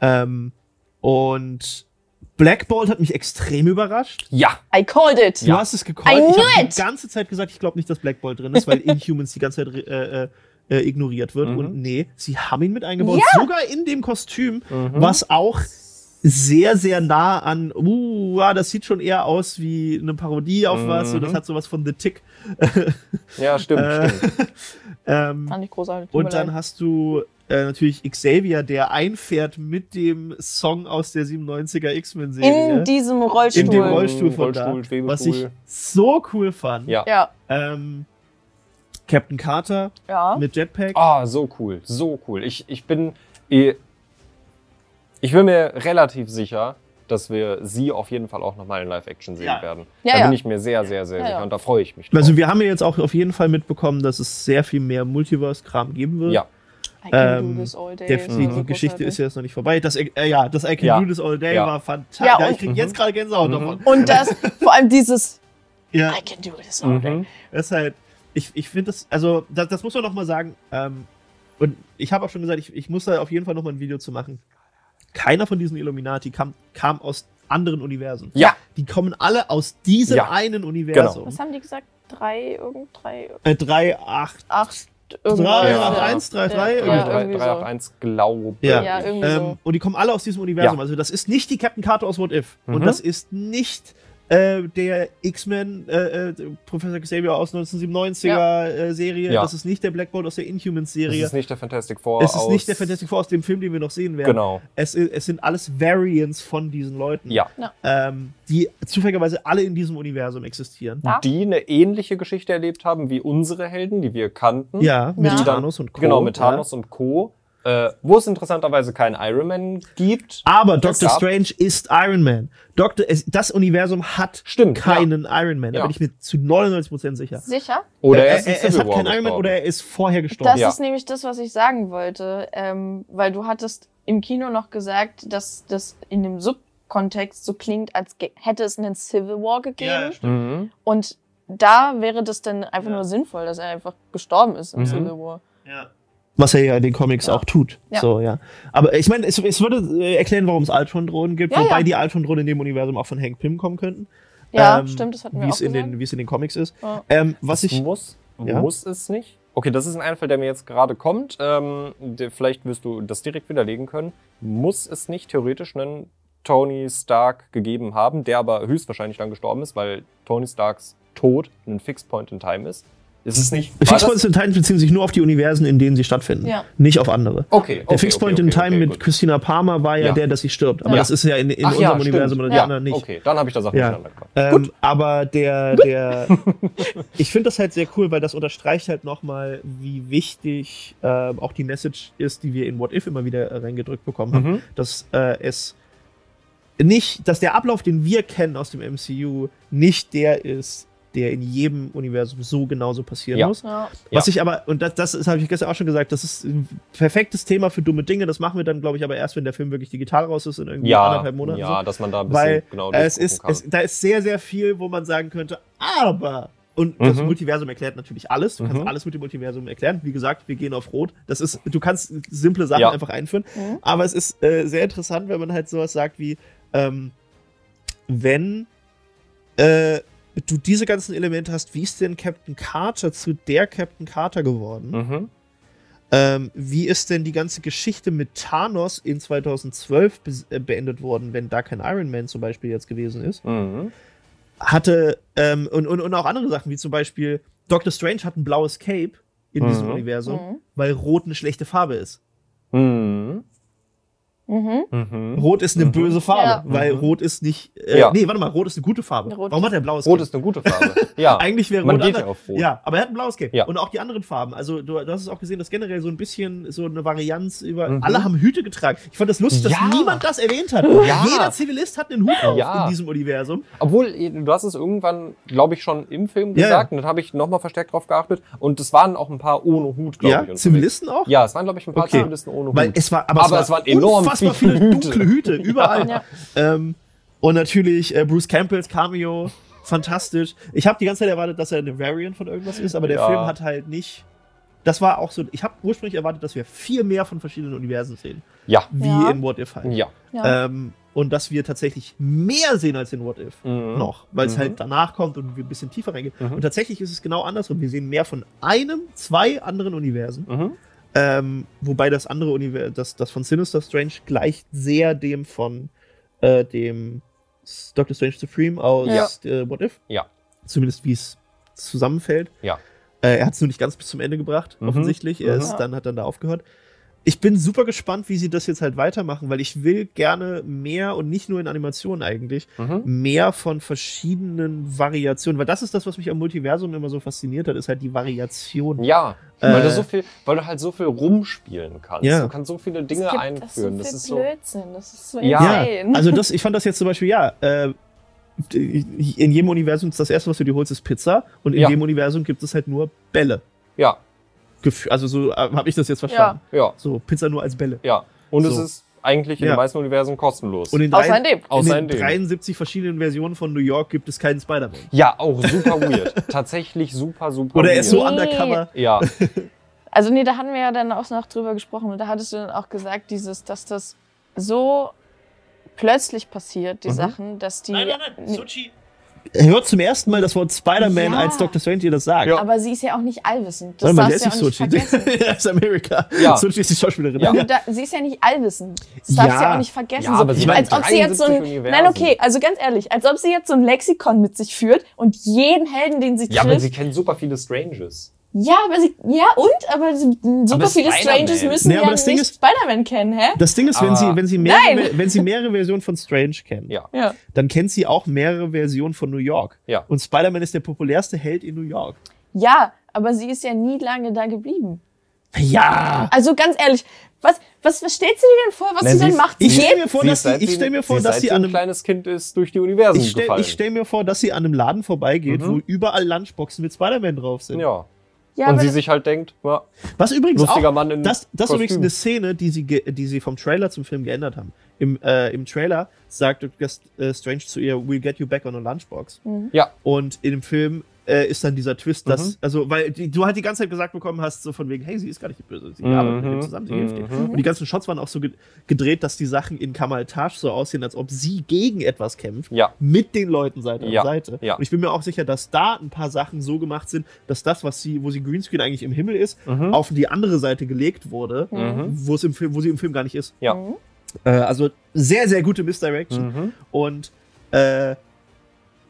Ähm, und Black Bolt hat mich extrem überrascht. Ja. I called it. Du hast es gecallt. I Ich knew habe it! die ganze Zeit gesagt, ich glaube nicht, dass Black Bolt drin ist, weil Inhumans die ganze Zeit äh, äh, äh, ignoriert wird. Mhm. Und nee, sie haben ihn mit eingebaut. Sogar in dem Kostüm, Mhm. was auch sehr, sehr nah an, uh, das sieht schon eher aus wie eine Parodie auf was. Und das Mhm. hat sowas von The Tick. Ja, stimmt, Äh, stimmt. Ähm, Fand ich großartig. und dann leid. hast du äh, natürlich Xavier, der einfährt mit dem Song aus der 97er X-Men-Serie. in diesem Rollstuhl. in dem Rollstuhl von Rollstuhl, da, Schwebestuhl. was ich so cool fand. Ja. Ja, Ähm, Captain Carter ja. mit Jetpack. Ah, so cool, so cool. Ich, ich bin. Ich bin mir relativ sicher, dass wir sie auf jeden Fall auch nochmal in Live-Action sehen Ja. werden. Ja, da ja. bin ich mir sehr, sehr, sehr Ja, sicher ja. und da freue ich mich drauf. Also wir haben ja jetzt auch auf jeden Fall mitbekommen, dass es sehr viel mehr Multiverse-Kram geben wird. ja, I can Ähm, do this all day. Die, Mhm. die Geschichte ist ja jetzt noch nicht vorbei. Das, äh, ja, das I Can Ja. Do This All Day Ja. war fantastisch. Ja, Ja, ich und- krieg Mhm. jetzt gerade Gänsehaut Mhm. davon. Und das, vor allem dieses Ja, I can do this all day. mhm. das ist halt, ich, ich finde das, also das, das muss man noch mal sagen. Ähm, und ich habe auch schon gesagt, ich, ich muss da auf jeden Fall noch mal ein Video zu machen. Keiner von diesen Illuminati kam, kam aus anderen Universen. Ja. Die kommen alle aus diesem Ja. einen Universum. Was haben die gesagt? Drei, irgend drei, Äh, 3, 8, acht, 3, irgendwas. Ja. 8, 1, 3, 3, Ja, irgendwie ja, so. drei, irgendwie drei so. auf eins glaube Ja. Ja, irgendwie Ähm, so. und die kommen alle aus diesem Universum. Ja. Also das ist nicht die Captain Carter aus What If. Und Mhm. das ist nicht äh, der X-Men äh, äh, Professor Xavier aus 1997er äh, Serie. Ja. Das ist nicht der Black Bolt aus der Inhumans Es Serie. ist nicht der Fantastic Four Es ist aus... nicht der Fantastic Four aus dem Film, den wir noch sehen werden. Genau, Es, es sind alles Variants von diesen Leuten, ja. ähm, die zufälligerweise alle in diesem Universum existieren. Ja. Die eine ähnliche Geschichte erlebt haben wie unsere Helden, die wir kannten. Ja, mit Ja. Thanos und Co. Genau, mit Thanos und Co. Äh, wo es interessanterweise keinen Iron Man gibt. Aber Doctor gab- Strange ist Iron Man. Doctor, es, das Universum hat Stimmt, keinen Iron Man. Da Ja. bin ich mir zu 99% sicher. Sicher? Oder er, er ist er, es Civil hat War keinen Iron Man oder er ist vorher gestorben. Das Ja. ist nämlich das, was ich sagen wollte. Ähm, weil du hattest im Kino noch gesagt, dass das in dem Subkontext so klingt, als hätte es einen Civil War gegeben. Mhm. Und da wäre das dann einfach Ja. nur sinnvoll, dass er einfach gestorben ist im Mhm. Civil War. Ja. Was er ja in den Comics Ja. auch tut. Ja. So, ja. Aber ich meine, es, es würde äh, erklären, warum es Ultron-Drohnen gibt, Ja, wobei ja. die Ultron-Drohnen in dem Universum auch von Hank Pym kommen könnten. Ja, Ähm, stimmt, das hatten wir wie auch es in den, wie es in den Comics ist. Ähm, was das ich. muss, Ja? muss es nicht. Okay, das ist ein Einfall, der mir jetzt gerade kommt. Ähm, der, vielleicht wirst du das direkt widerlegen können. Muss es nicht theoretisch einen Tony Stark gegeben haben, der aber höchstwahrscheinlich dann gestorben ist, weil Tony Starks Tod ein Fixed Point in Time ist? Ist es nicht? war Fixed das- Points in Time beziehen sich nur auf die Universen, in denen sie stattfinden, Ja. nicht auf andere. Okay, okay. Der Fixed okay, Point okay, in Time okay, mit gut. Christina Palmer war ja, Ja. der, dass sie stirbt. Aber Ja. das ist ja in, in Ach unserem ja, Universum oder die anderen nicht. Okay, dann habe ich das auch Ja. Ähm, aber der, der, ich finde das halt sehr cool, weil das unterstreicht halt nochmal, wie wichtig ähm, auch die Message ist, die wir in What If immer wieder äh, reingedrückt bekommen haben, Mhm. dass äh, es nicht, dass der Ablauf, den wir kennen aus dem MCU, nicht der ist, der in jedem Universum so genauso passieren Ja. muss. Ja. Was ich aber, und das, das habe ich gestern auch schon gesagt, das ist ein perfektes Thema für dumme Dinge. Das machen wir dann, glaube ich, aber erst, wenn der Film wirklich digital raus ist in irgendwie Ja, anderthalb Monaten. ja, so. dass man da ein bisschen Weil genau äh, es ist, kann. es, da ist sehr, sehr viel, wo man sagen könnte, aber. Und das Mhm. Multiversum erklärt natürlich alles. Du kannst Mhm. alles mit dem Multiversum erklären. Wie gesagt, wir gehen auf Rot. Das ist, du kannst simple Sachen Ja. einfach einführen. Mhm. Aber es ist äh, sehr interessant, wenn man halt sowas sagt wie, ähm, wenn äh, du diese ganzen Elemente hast, wie ist denn Captain Carter zu der Captain Carter geworden? mhm. Ähm, wie ist denn die ganze Geschichte mit Thanos in 2012 be äh, beendet worden, wenn da kein Iron Man zum Beispiel jetzt gewesen ist? Mhm. Hatte, ähm, und, und, und auch andere Sachen, wie zum Beispiel Doctor Strange hat ein blaues Cape in Mhm. diesem Universum, Mhm. weil Rot eine schlechte Farbe ist. Mhm. Mhm. Mhm. Rot ist eine Mhm. böse Farbe, Ja. weil Mhm. Rot ist nicht. Äh, Ja. Nee, warte mal, Rot ist eine gute Farbe. Rot- Warum hat er ein blaues Rot Cape? ist eine gute Farbe. Ja. Eigentlich wäre Man Rot. geht ja auf Rot. Ja, aber er hat ein blaues Cape. Ja. Und auch die anderen Farben. Also, du, du hast es auch gesehen, dass generell so ein bisschen so eine Varianz über. Mhm. Alle haben Hüte getragen. Ich fand das lustig, dass Ja. niemand das erwähnt hat. Ja. Jeder Zivilist hat einen Hut auf Ja. in diesem Universum. Obwohl, du hast es irgendwann, glaube ich, schon im Film gesagt, ja. und dann habe ich nochmal verstärkt drauf geachtet. Und es waren auch ein paar ohne Hut, glaube Ja, ich. unterwegs. Zivilisten auch? Ja, es waren, glaube ich, ein paar Okay. Zivilisten ohne Weil Hut. es war, aber, Aber es, es war waren enorm unfassbar viele dunkle Hüte überall. Ja. Ähm, und natürlich äh, Bruce Campbells Cameo, fantastisch. Ich habe die ganze Zeit erwartet, dass er eine Variant von irgendwas ist, aber der Ja. Film hat halt nicht. Das war auch so. Ich habe ursprünglich erwartet, dass wir viel mehr von verschiedenen Universen sehen, ja. wie Ja. in What If halt. Ja. Ja. Ähm, und dass wir tatsächlich mehr sehen als in What If. Mhm. Noch, weil es Mhm. halt danach kommt und wir ein bisschen tiefer reingehen. Mhm. Und tatsächlich ist es genau andersrum. Wir sehen mehr von einem, zwei anderen Universen. Ähm, wobei das andere Universum, das, das von Sinister Strange gleicht sehr dem von äh, dem Doctor Strange Supreme aus äh, What If. Ja. Zumindest wie es zusammenfällt. Ja. Äh, er hat es nur nicht ganz bis zum Ende gebracht, Mhm. offensichtlich. Er Mhm. ist dann, hat dann da aufgehört. Ich bin super gespannt, wie sie das jetzt halt weitermachen, weil ich will gerne mehr und nicht nur in Animationen eigentlich, Mhm. mehr von verschiedenen Variationen, weil das ist das, was mich am Multiversum immer so fasziniert hat, ist halt die Variation. Ja, weil, du Äh, so viel, weil du halt so viel rumspielen kannst. Ja. Du kannst so viele Dinge gibt einführen. Das Das ist so so. Blödsinn. Das ist so Ja, insane. Also das, ich fand das jetzt zum Beispiel, ja, äh, in jedem Universum ist das erste, was du dir holst, ist Pizza und in Ja. dem Universum gibt es halt nur Bälle. Ja, Gef- Also so äh, habe ich das jetzt verstanden. ja, So, Pizza nur als Bälle. ja. Und es So. ist eigentlich in Ja. den meisten Universen kostenlos. Und in, Außer drei, in dem. in Außer den in dem. 73 verschiedenen Versionen von New York gibt es keinen Spider-Man. Ja, auch super weird. Tatsächlich super, super Oder er weird. ist so Nee. undercover. Ja, Also nee, da hatten wir ja dann auch noch drüber gesprochen und da hattest du dann auch gesagt, dieses, dass das so plötzlich passiert, die Mhm. Sachen, dass die. Suchi. Er hört zum ersten Mal das Wort Spider-Man, Ja. als Dr. Strange ihr das sagt. Ja. Aber sie ist ja auch nicht allwissend. Das Warte mal, der darfst ist du nicht ja auch nicht Suchi. vergessen. Der ist Amerika. Ja. Suchi ist die Schauspielerin. Ja. Da, sie ist ja nicht allwissend. Das darfst du Ja. ja auch nicht vergessen. Ja, aber so, sie war als ob sie jetzt so ein. 73 Universen. Nein, okay, also ganz ehrlich, als ob sie jetzt so ein Lexikon mit sich führt und jeden Helden, den sie ja aber trifft. sie kennt super viele Stranges. Ja, aber sie. Ja, und? Aber super Aber viele. Strangers müssen Nee, ja das Ding nicht Spider-Man kennen, hä? Das Ding ist, wenn Aber- sie, wenn, sie mehrere, Nein. wenn sie mehrere Versionen von Strange kennt, Ja. Ja. dann kennt sie auch mehrere Versionen von New York. Ja. Und Spider-Man ist der populärste Held in New York. Ja, aber sie ist ja nie lange da geblieben. Ja! Also ganz ehrlich, was, was, was stellst du dir denn vor, was Na, sie sie denn macht? Ich Sie stell mir vor, Sie dass sie, ich stell mir vor, sie dass sie an ein einem, kleines Kind ist durch die Universen ich stell, gefallen. ich stell mir vor, dass sie an einem Laden vorbeigeht, Mhm. wo überall Lunchboxen mit Spider-Man drauf sind. ja. Ja, Und sie sich halt denkt, ja, Was übrigens lustiger auch, Mann in das, das ist übrigens eine Szene, die sie, die sie vom Trailer zum Film geändert haben. Im, äh, im Trailer sagt Dr. äh, Strange zu ihr, we'll get you back on a lunchbox. Ja, Und in dem Film äh, ist dann dieser Twist, dass, Mhm. also, weil die, du halt die ganze Zeit gesagt bekommen hast, so von wegen, hey, sie ist gar nicht die Böse, sie Mhm. arbeitet mit ihm zusammen, sie hilft ihm. Mhm. Und die ganzen Shots waren auch so ge gedreht, dass die Sachen in Kamal Taj so aussehen, als ob sie gegen etwas kämpft, Ja. mit den Leuten Seite Ja, an Seite. ja. Und ich bin mir auch sicher, dass da ein paar Sachen so gemacht sind, dass das, was sie, wo sie Greenscreen eigentlich im Himmel ist, Mhm. auf die andere Seite gelegt wurde, Mhm. wo es im Film, wo sie im Film gar nicht ist. Ja. Mhm. Äh, also sehr, sehr gute Misdirection. Mhm. Und äh,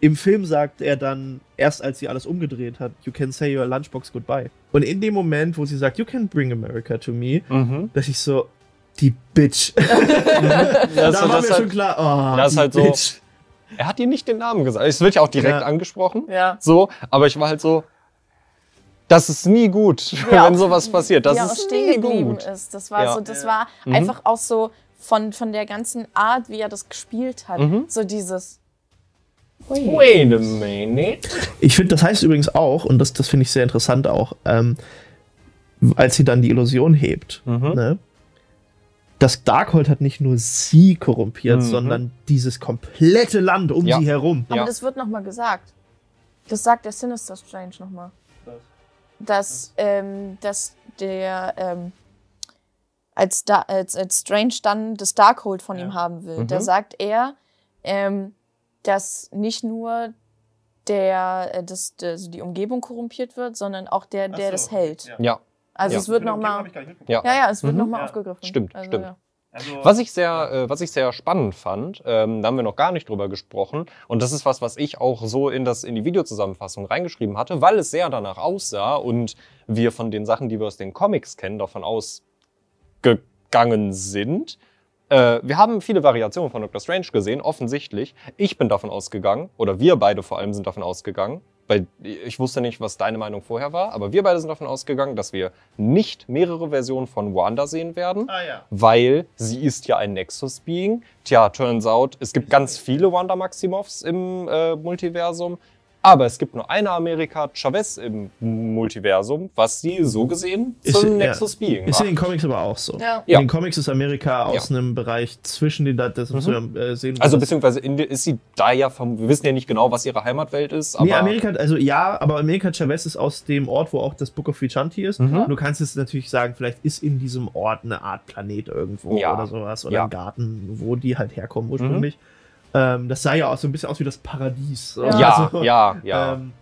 im Film sagt er dann, erst als sie alles umgedreht hat, you can say your lunchbox goodbye. Und in dem Moment, wo sie sagt, you can bring America to me, Mhm. dass ich so, die Bitch. Das, da war mir halt, schon klar, oh, das ist die halt so- Bitch. er hat ihr nicht den Namen gesagt. Es wird ja auch direkt Ja. angesprochen. Ja. So, aber ich war halt so, das ist nie gut, Ja, wenn sowas passiert. Das wie auch ist nie geblieben gut. ist. Das war Ja. so, das Ja. war Mhm. einfach auch so von, von der ganzen Art, wie er das gespielt hat. Mhm. So dieses. Wait a minute. Ich finde, das heißt übrigens auch, und das, das finde ich sehr interessant auch, ähm, als sie dann die Illusion hebt, Mhm. ne? Das Darkhold hat nicht nur sie korrumpiert, Mhm. sondern dieses komplette Land um Ja. sie herum. Aber Ja. das wird nochmal gesagt. Das sagt der Sinister Strange nochmal. Dass, ähm, dass der, ähm, als, da, als, als Strange dann das Darkhold von ihm haben will, Mhm. da sagt er, ähm, dass nicht nur der, äh, das, also die Umgebung korrumpiert wird, sondern auch der, der so, das hält. ja. Ja, Also Ja. es wird nochmal. ja. Ja, ja, es wird Mhm. nochmal Ja. aufgegriffen. Stimmt, also, stimmt. Ja. Was ich sehr, äh, was ich sehr spannend fand, ähm, da haben wir noch gar nicht drüber gesprochen, und das ist was, was ich auch so in das in die Videozusammenfassung reingeschrieben hatte, weil es sehr danach aussah und wir von den Sachen, die wir aus den Comics kennen, davon ausgegangen sind. Äh, wir haben viele Variationen von Doctor Strange gesehen, offensichtlich. Ich bin davon ausgegangen, oder wir beide vor allem sind davon ausgegangen, weil ich wusste nicht, was deine Meinung vorher war, aber wir beide sind davon ausgegangen, dass wir nicht mehrere Versionen von Wanda sehen werden Ah ja. weil sie ist ja ein Nexus-Being. Tja, turns out, es gibt ganz viele Wanda Maximoffs im äh, Multiversum, aber es gibt nur eine Amerika Chavez im Multiversum, was sie so gesehen Ist- zum ja. Nexus-Being Ist in den macht. Comics aber auch so. Ja. Ja. In den Comics ist Amerika aus einem Bereich zwischen den, das du ja, äh, sehen. Also beziehungsweise in, ist sie da ja vom, wir wissen ja nicht genau, was ihre Heimatwelt ist, aber nee, Amerika, also ja, aber Amerika Chavez ist aus dem Ort, wo auch das Book of Vichanti ist. Mhm. Und du kannst jetzt natürlich sagen, vielleicht ist in diesem Ort eine Art Planet irgendwo Ja. oder sowas oder Ja. ein Garten, wo die halt herkommen ursprünglich. Ähm, das sah ja auch so ein bisschen aus wie das Paradies. so. ja, Also, ja, ja. Ähm,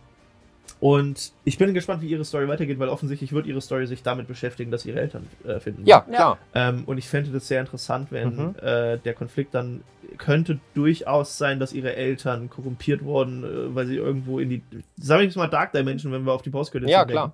und ich bin gespannt, wie ihre Story weitergeht, weil offensichtlich wird ihre Story sich damit beschäftigen, dass ihre Eltern äh, finden. ja, Ja. klar. Ähm, und ich fände das sehr interessant, wenn Mhm. äh, der Konflikt dann könnte durchaus sein, dass ihre Eltern korrumpiert wurden, äh, weil sie irgendwo in die, sag ich jetzt mal Dark Dimension, wenn wir auf die Postcredits Ja, denken. klar.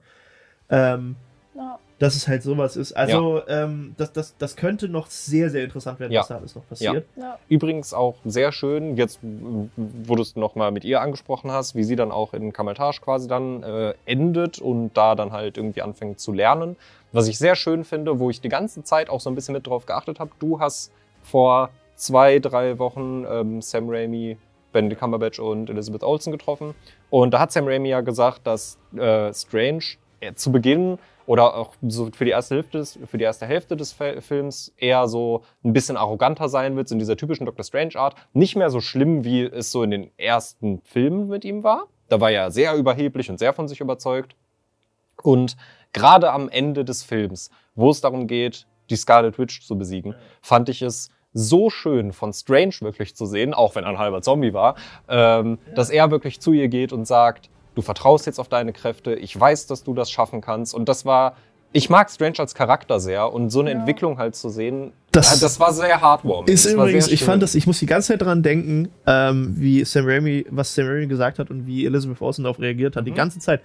Ähm, Ja. dass es halt sowas ist. Also ähm, das, das, das könnte noch sehr, sehr interessant werden, Ja. was da alles noch passiert. Ja. Übrigens auch sehr schön, jetzt wo du es nochmal mit ihr angesprochen hast, wie sie dann auch in Kamaltage quasi dann äh, endet und da dann halt irgendwie anfängt zu lernen. Was ich sehr schön finde, wo ich die ganze Zeit auch so ein bisschen mit drauf geachtet habe, du hast vor zwei, drei Wochen ähm, Sam Raimi, Benedict Cumberbatch und Elizabeth Olsen getroffen. Und da hat Sam Raimi ja gesagt, dass äh, Strange äh, zu Beginn oder auch so für die erste Hälfte des, für die erste Hälfte des Films eher so ein bisschen arroganter sein wird, so in dieser typischen Doctor Strange Art. Nicht mehr so schlimm, wie es so in den ersten Filmen mit ihm war. Da war er sehr überheblich und sehr von sich überzeugt. Und gerade am Ende des Films, wo es darum geht, die Scarlet Witch zu besiegen, fand ich es so schön von Strange wirklich zu sehen, auch wenn er ein halber Zombie war, ähm, dass er wirklich zu ihr geht und sagt, du vertraust jetzt auf deine Kräfte, ich weiß, dass du das schaffen kannst. Und das war, ich mag Strange als Charakter sehr und so eine Ja. Entwicklung halt zu sehen, Das- das, das war sehr heartwarming. Ist das übrigens, sehr ich fand das, ich muss die ganze Zeit dran denken, ähm, wie Sam Raimi, was Sam Raimi gesagt hat und wie Elizabeth Olsen darauf reagiert hat, die Mhm. ganze Zeit.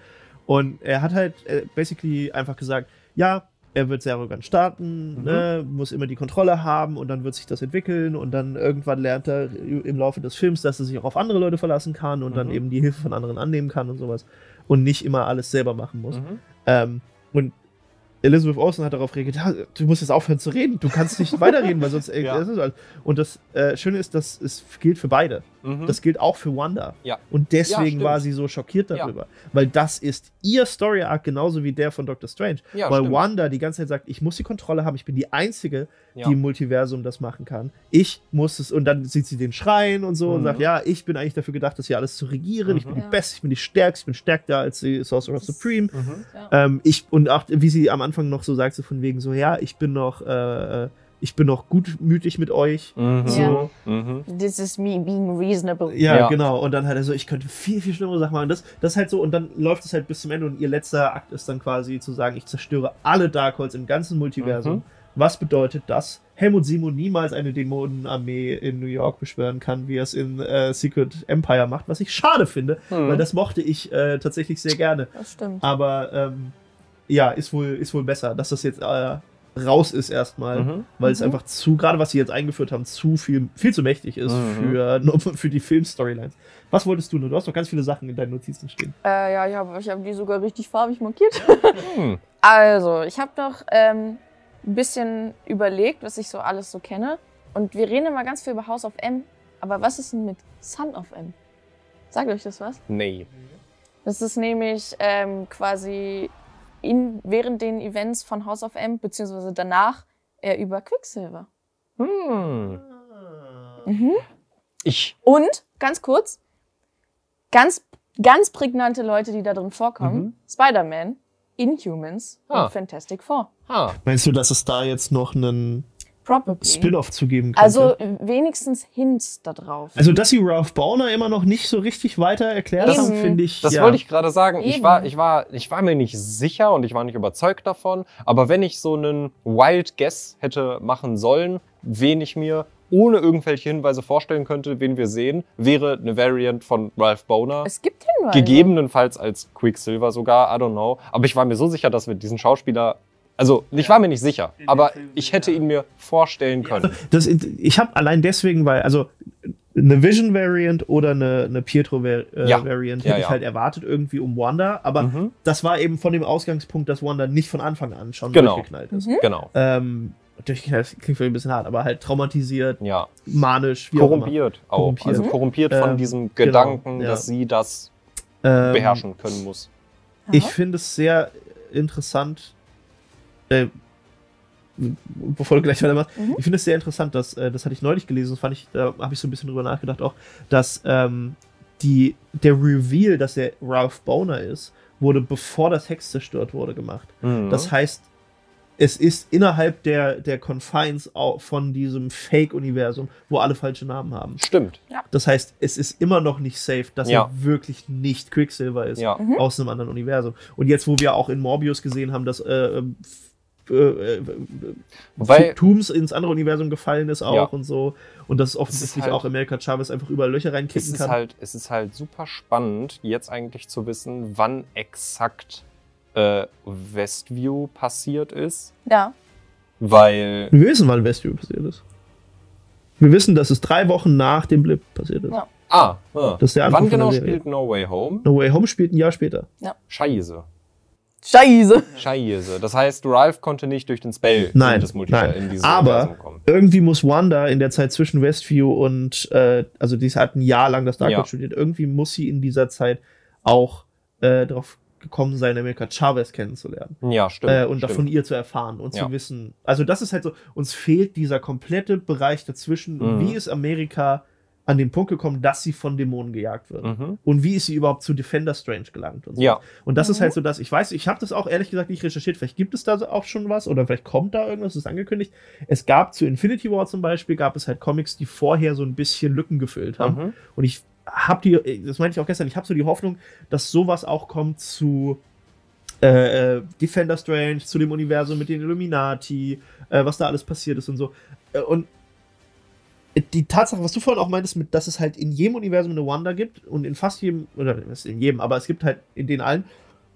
Und er hat halt äh, basically einfach gesagt, ja, er wird sehr arrogant starten, Mhm. ne, muss immer die Kontrolle haben und dann wird sich das entwickeln und dann irgendwann lernt er im Laufe des Films, dass er sich auch auf andere Leute verlassen kann und dann Mhm. eben die Hilfe von anderen annehmen kann und sowas und nicht immer alles selber machen muss. Mhm. Ähm, und Elizabeth Olsen hat darauf reagiert, ja, du musst jetzt aufhören zu reden, du kannst nicht weiterreden, weil sonst... Ja. das. Und das äh, Schöne ist, dass es gilt für beide. Mhm. das gilt auch für Wanda. Ja. Und deswegen stimmt. war sie so schockiert Ja. darüber. Weil das ist ihr Story Arc genauso wie der von Doctor Strange. Ja, weil stimmt. Wanda die ganze Zeit sagt, ich muss die Kontrolle haben, ich bin die Einzige, Ja. die im Multiversum das machen kann. Ich muss es, und dann sieht sie den Schrein und so und Mhm. sagt, ja, ich bin eigentlich dafür gedacht, das hier alles zu regieren. Ich bin Mhm. die Ja. Beste, ich bin die Stärkste, ich bin stärker als die Sorcerer Das- Supreme. Mhm. Ähm, ich, und auch, wie sie am Anfang noch so sagt, so von wegen so, ja, ich bin noch, äh, ich bin noch gutmütig mit euch. Mhm. So. Mhm. This is me being reasonable. Ja, Ja. genau. Und dann halt er so, ich könnte viel, viel schlimmere Sachen machen. Das, das ist halt so, und dann läuft es halt bis zum Ende und ihr letzter Akt ist dann quasi zu sagen, ich zerstöre alle Darkholds im ganzen Multiversum. Mhm. Was bedeutet das? Helmut Simon niemals eine Dämonenarmee in New York beschwören kann, wie er es in äh, Secret Empire macht, was ich schade finde, Mhm. weil das mochte ich äh, tatsächlich sehr gerne. Das stimmt. Aber ähm, ja, ist wohl, ist wohl besser, dass das jetzt äh, raus ist erstmal, Mhm. weil es Mhm. einfach zu, gerade was sie jetzt eingeführt haben, zu viel, viel zu mächtig ist Mhm. für, nur für die Film-Storylines. Was wolltest du nur? Du hast doch ganz viele Sachen in deinen Notizen stehen. Äh, ja, ich habe ich hab die sogar richtig farbig markiert. Mhm. Also, ich habe noch ähm, ein bisschen überlegt, was ich so alles so kenne. Und wir reden immer ganz viel über House of M. Aber was ist denn mit Son of M? Sagt euch das was? Nee. Das ist nämlich ähm, quasi in, während den Events von House of M, beziehungsweise danach, er über Quicksilver. Hm. Mhm. Ich. Und, ganz kurz, ganz, ganz prägnante Leute, die da drin vorkommen. Mhm. Spider-Man, Inhumans Ah. und Fantastic Four. Ah. Meinst du, dass es da jetzt noch einen Probably. Spin-off zu geben könnte? Also wenigstens Hints da drauf. also, dass sie Ralph Bowner immer noch nicht so richtig weiter erklärt Eben. haben, finde ich. Das ja. wollte ich gerade sagen. Ich war, ich, war, ich war mir nicht sicher und ich war nicht überzeugt davon. Aber wenn ich so einen Wild Guess hätte machen sollen, wen ich mir ohne irgendwelche Hinweise vorstellen könnte, wen wir sehen, wäre eine Variant von Ralph Boner. es gibt Hinweise. Gegebenenfalls als Quicksilver sogar, I don't know. Aber ich war mir so sicher, dass wir diesen Schauspieler. Also, ich war mir nicht sicher, aber ich hätte ihn mir vorstellen können. Das, ich habe allein deswegen, weil, also eine Vision-Variant oder eine, eine Pietro-Variant äh, Ja. Variant Ja, hätte ich ja. halt erwartet, irgendwie um Wanda. Aber Mhm. das war eben von dem Ausgangspunkt, dass Wanda nicht von Anfang an schon Genau. durchgeknallt ist. Mhm. Genau. Ähm, durchgeknallt das klingt vielleicht ein bisschen hart, aber halt traumatisiert, Ja. manisch, wie auch immer. Korrumpiert auch. Korrumpiert. Also korrumpiert von Ähm, diesem genau, Gedanken, ja. dass sie das Ähm, beherrschen können muss. Ich finde es sehr interessant, äh, bevor du gleich weitermachst, Mhm. ich finde es sehr interessant, dass, äh, das hatte ich neulich gelesen, das fand ich, da habe ich so ein bisschen drüber nachgedacht auch, dass ähm, die, der Reveal, dass er Ralph Boner ist, wurde bevor das Hex zerstört wurde gemacht. Mhm. Das heißt, es ist innerhalb der, der Confines von diesem Fake-Universum, wo alle falsche Namen haben. Stimmt. Das heißt, es ist immer noch nicht safe, dass Ja. er wirklich nicht Quicksilver ist Ja. Mhm. aus einem anderen Universum. Und jetzt, wo wir auch in Morbius gesehen haben, dass äh, ähm, äh, äh, Wobei- Tooms ins andere Universum gefallen ist auch Ja. und so. Und dass offensichtlich halt- auch America Chavez einfach überall Löcher Es reinkicken ist, kann. halt, es ist halt super spannend, jetzt eigentlich zu wissen, wann exakt äh, Westview passiert ist. Ja. Weil. wir wissen, wann Westview passiert ist. Wir wissen, dass es drei Wochen nach dem Blip passiert ist. Ja. Ah, ah. Das ist der Anfang wann genau spielt No Way Home? No Way Home spielt ein Jahr später. Scheiße. Scheiße. Scheiße. Das heißt, Ralph konnte nicht durch den Spell Nein, in, das Multiver nein. in dieses Aber-. Irgendwie muss Wanda in der Zeit zwischen Westview und, äh, also die hat ein Jahr lang das Darkhold Ja. studiert, irgendwie muss sie in dieser Zeit auch äh, darauf gekommen sein, America Chavez kennenzulernen. Ja, stimmt. äh, und stimmt. davon ihr zu erfahren und Ja. zu wissen. Also das ist halt so, uns fehlt dieser komplette Bereich dazwischen. Mhm. Wie ist Amerika an den Punkt gekommen, dass sie von Dämonen gejagt wird? Mhm. Und wie ist sie überhaupt zu Defender Strange gelangt? Und, so. Ja. und das ist Mhm. halt so, dass ich weiß, ich habe das auch ehrlich gesagt nicht recherchiert. Vielleicht gibt es da so auch schon was oder vielleicht kommt da irgendwas, das ist angekündigt. Es gab zu Infinity War zum Beispiel, gab es halt Comics, die vorher so ein bisschen Lücken gefüllt haben. Mhm. Und ich habe die, das meinte ich auch gestern, ich habe so die Hoffnung, dass sowas auch kommt zu äh, äh, Defender Strange, zu dem Universum mit den Illuminati, äh, was da alles passiert ist und so. Äh, und die Tatsache, was du vorhin auch meintest, mit, dass es halt in jedem Universum eine Wanda gibt und in fast jedem, oder in jedem, aber es gibt halt in den allen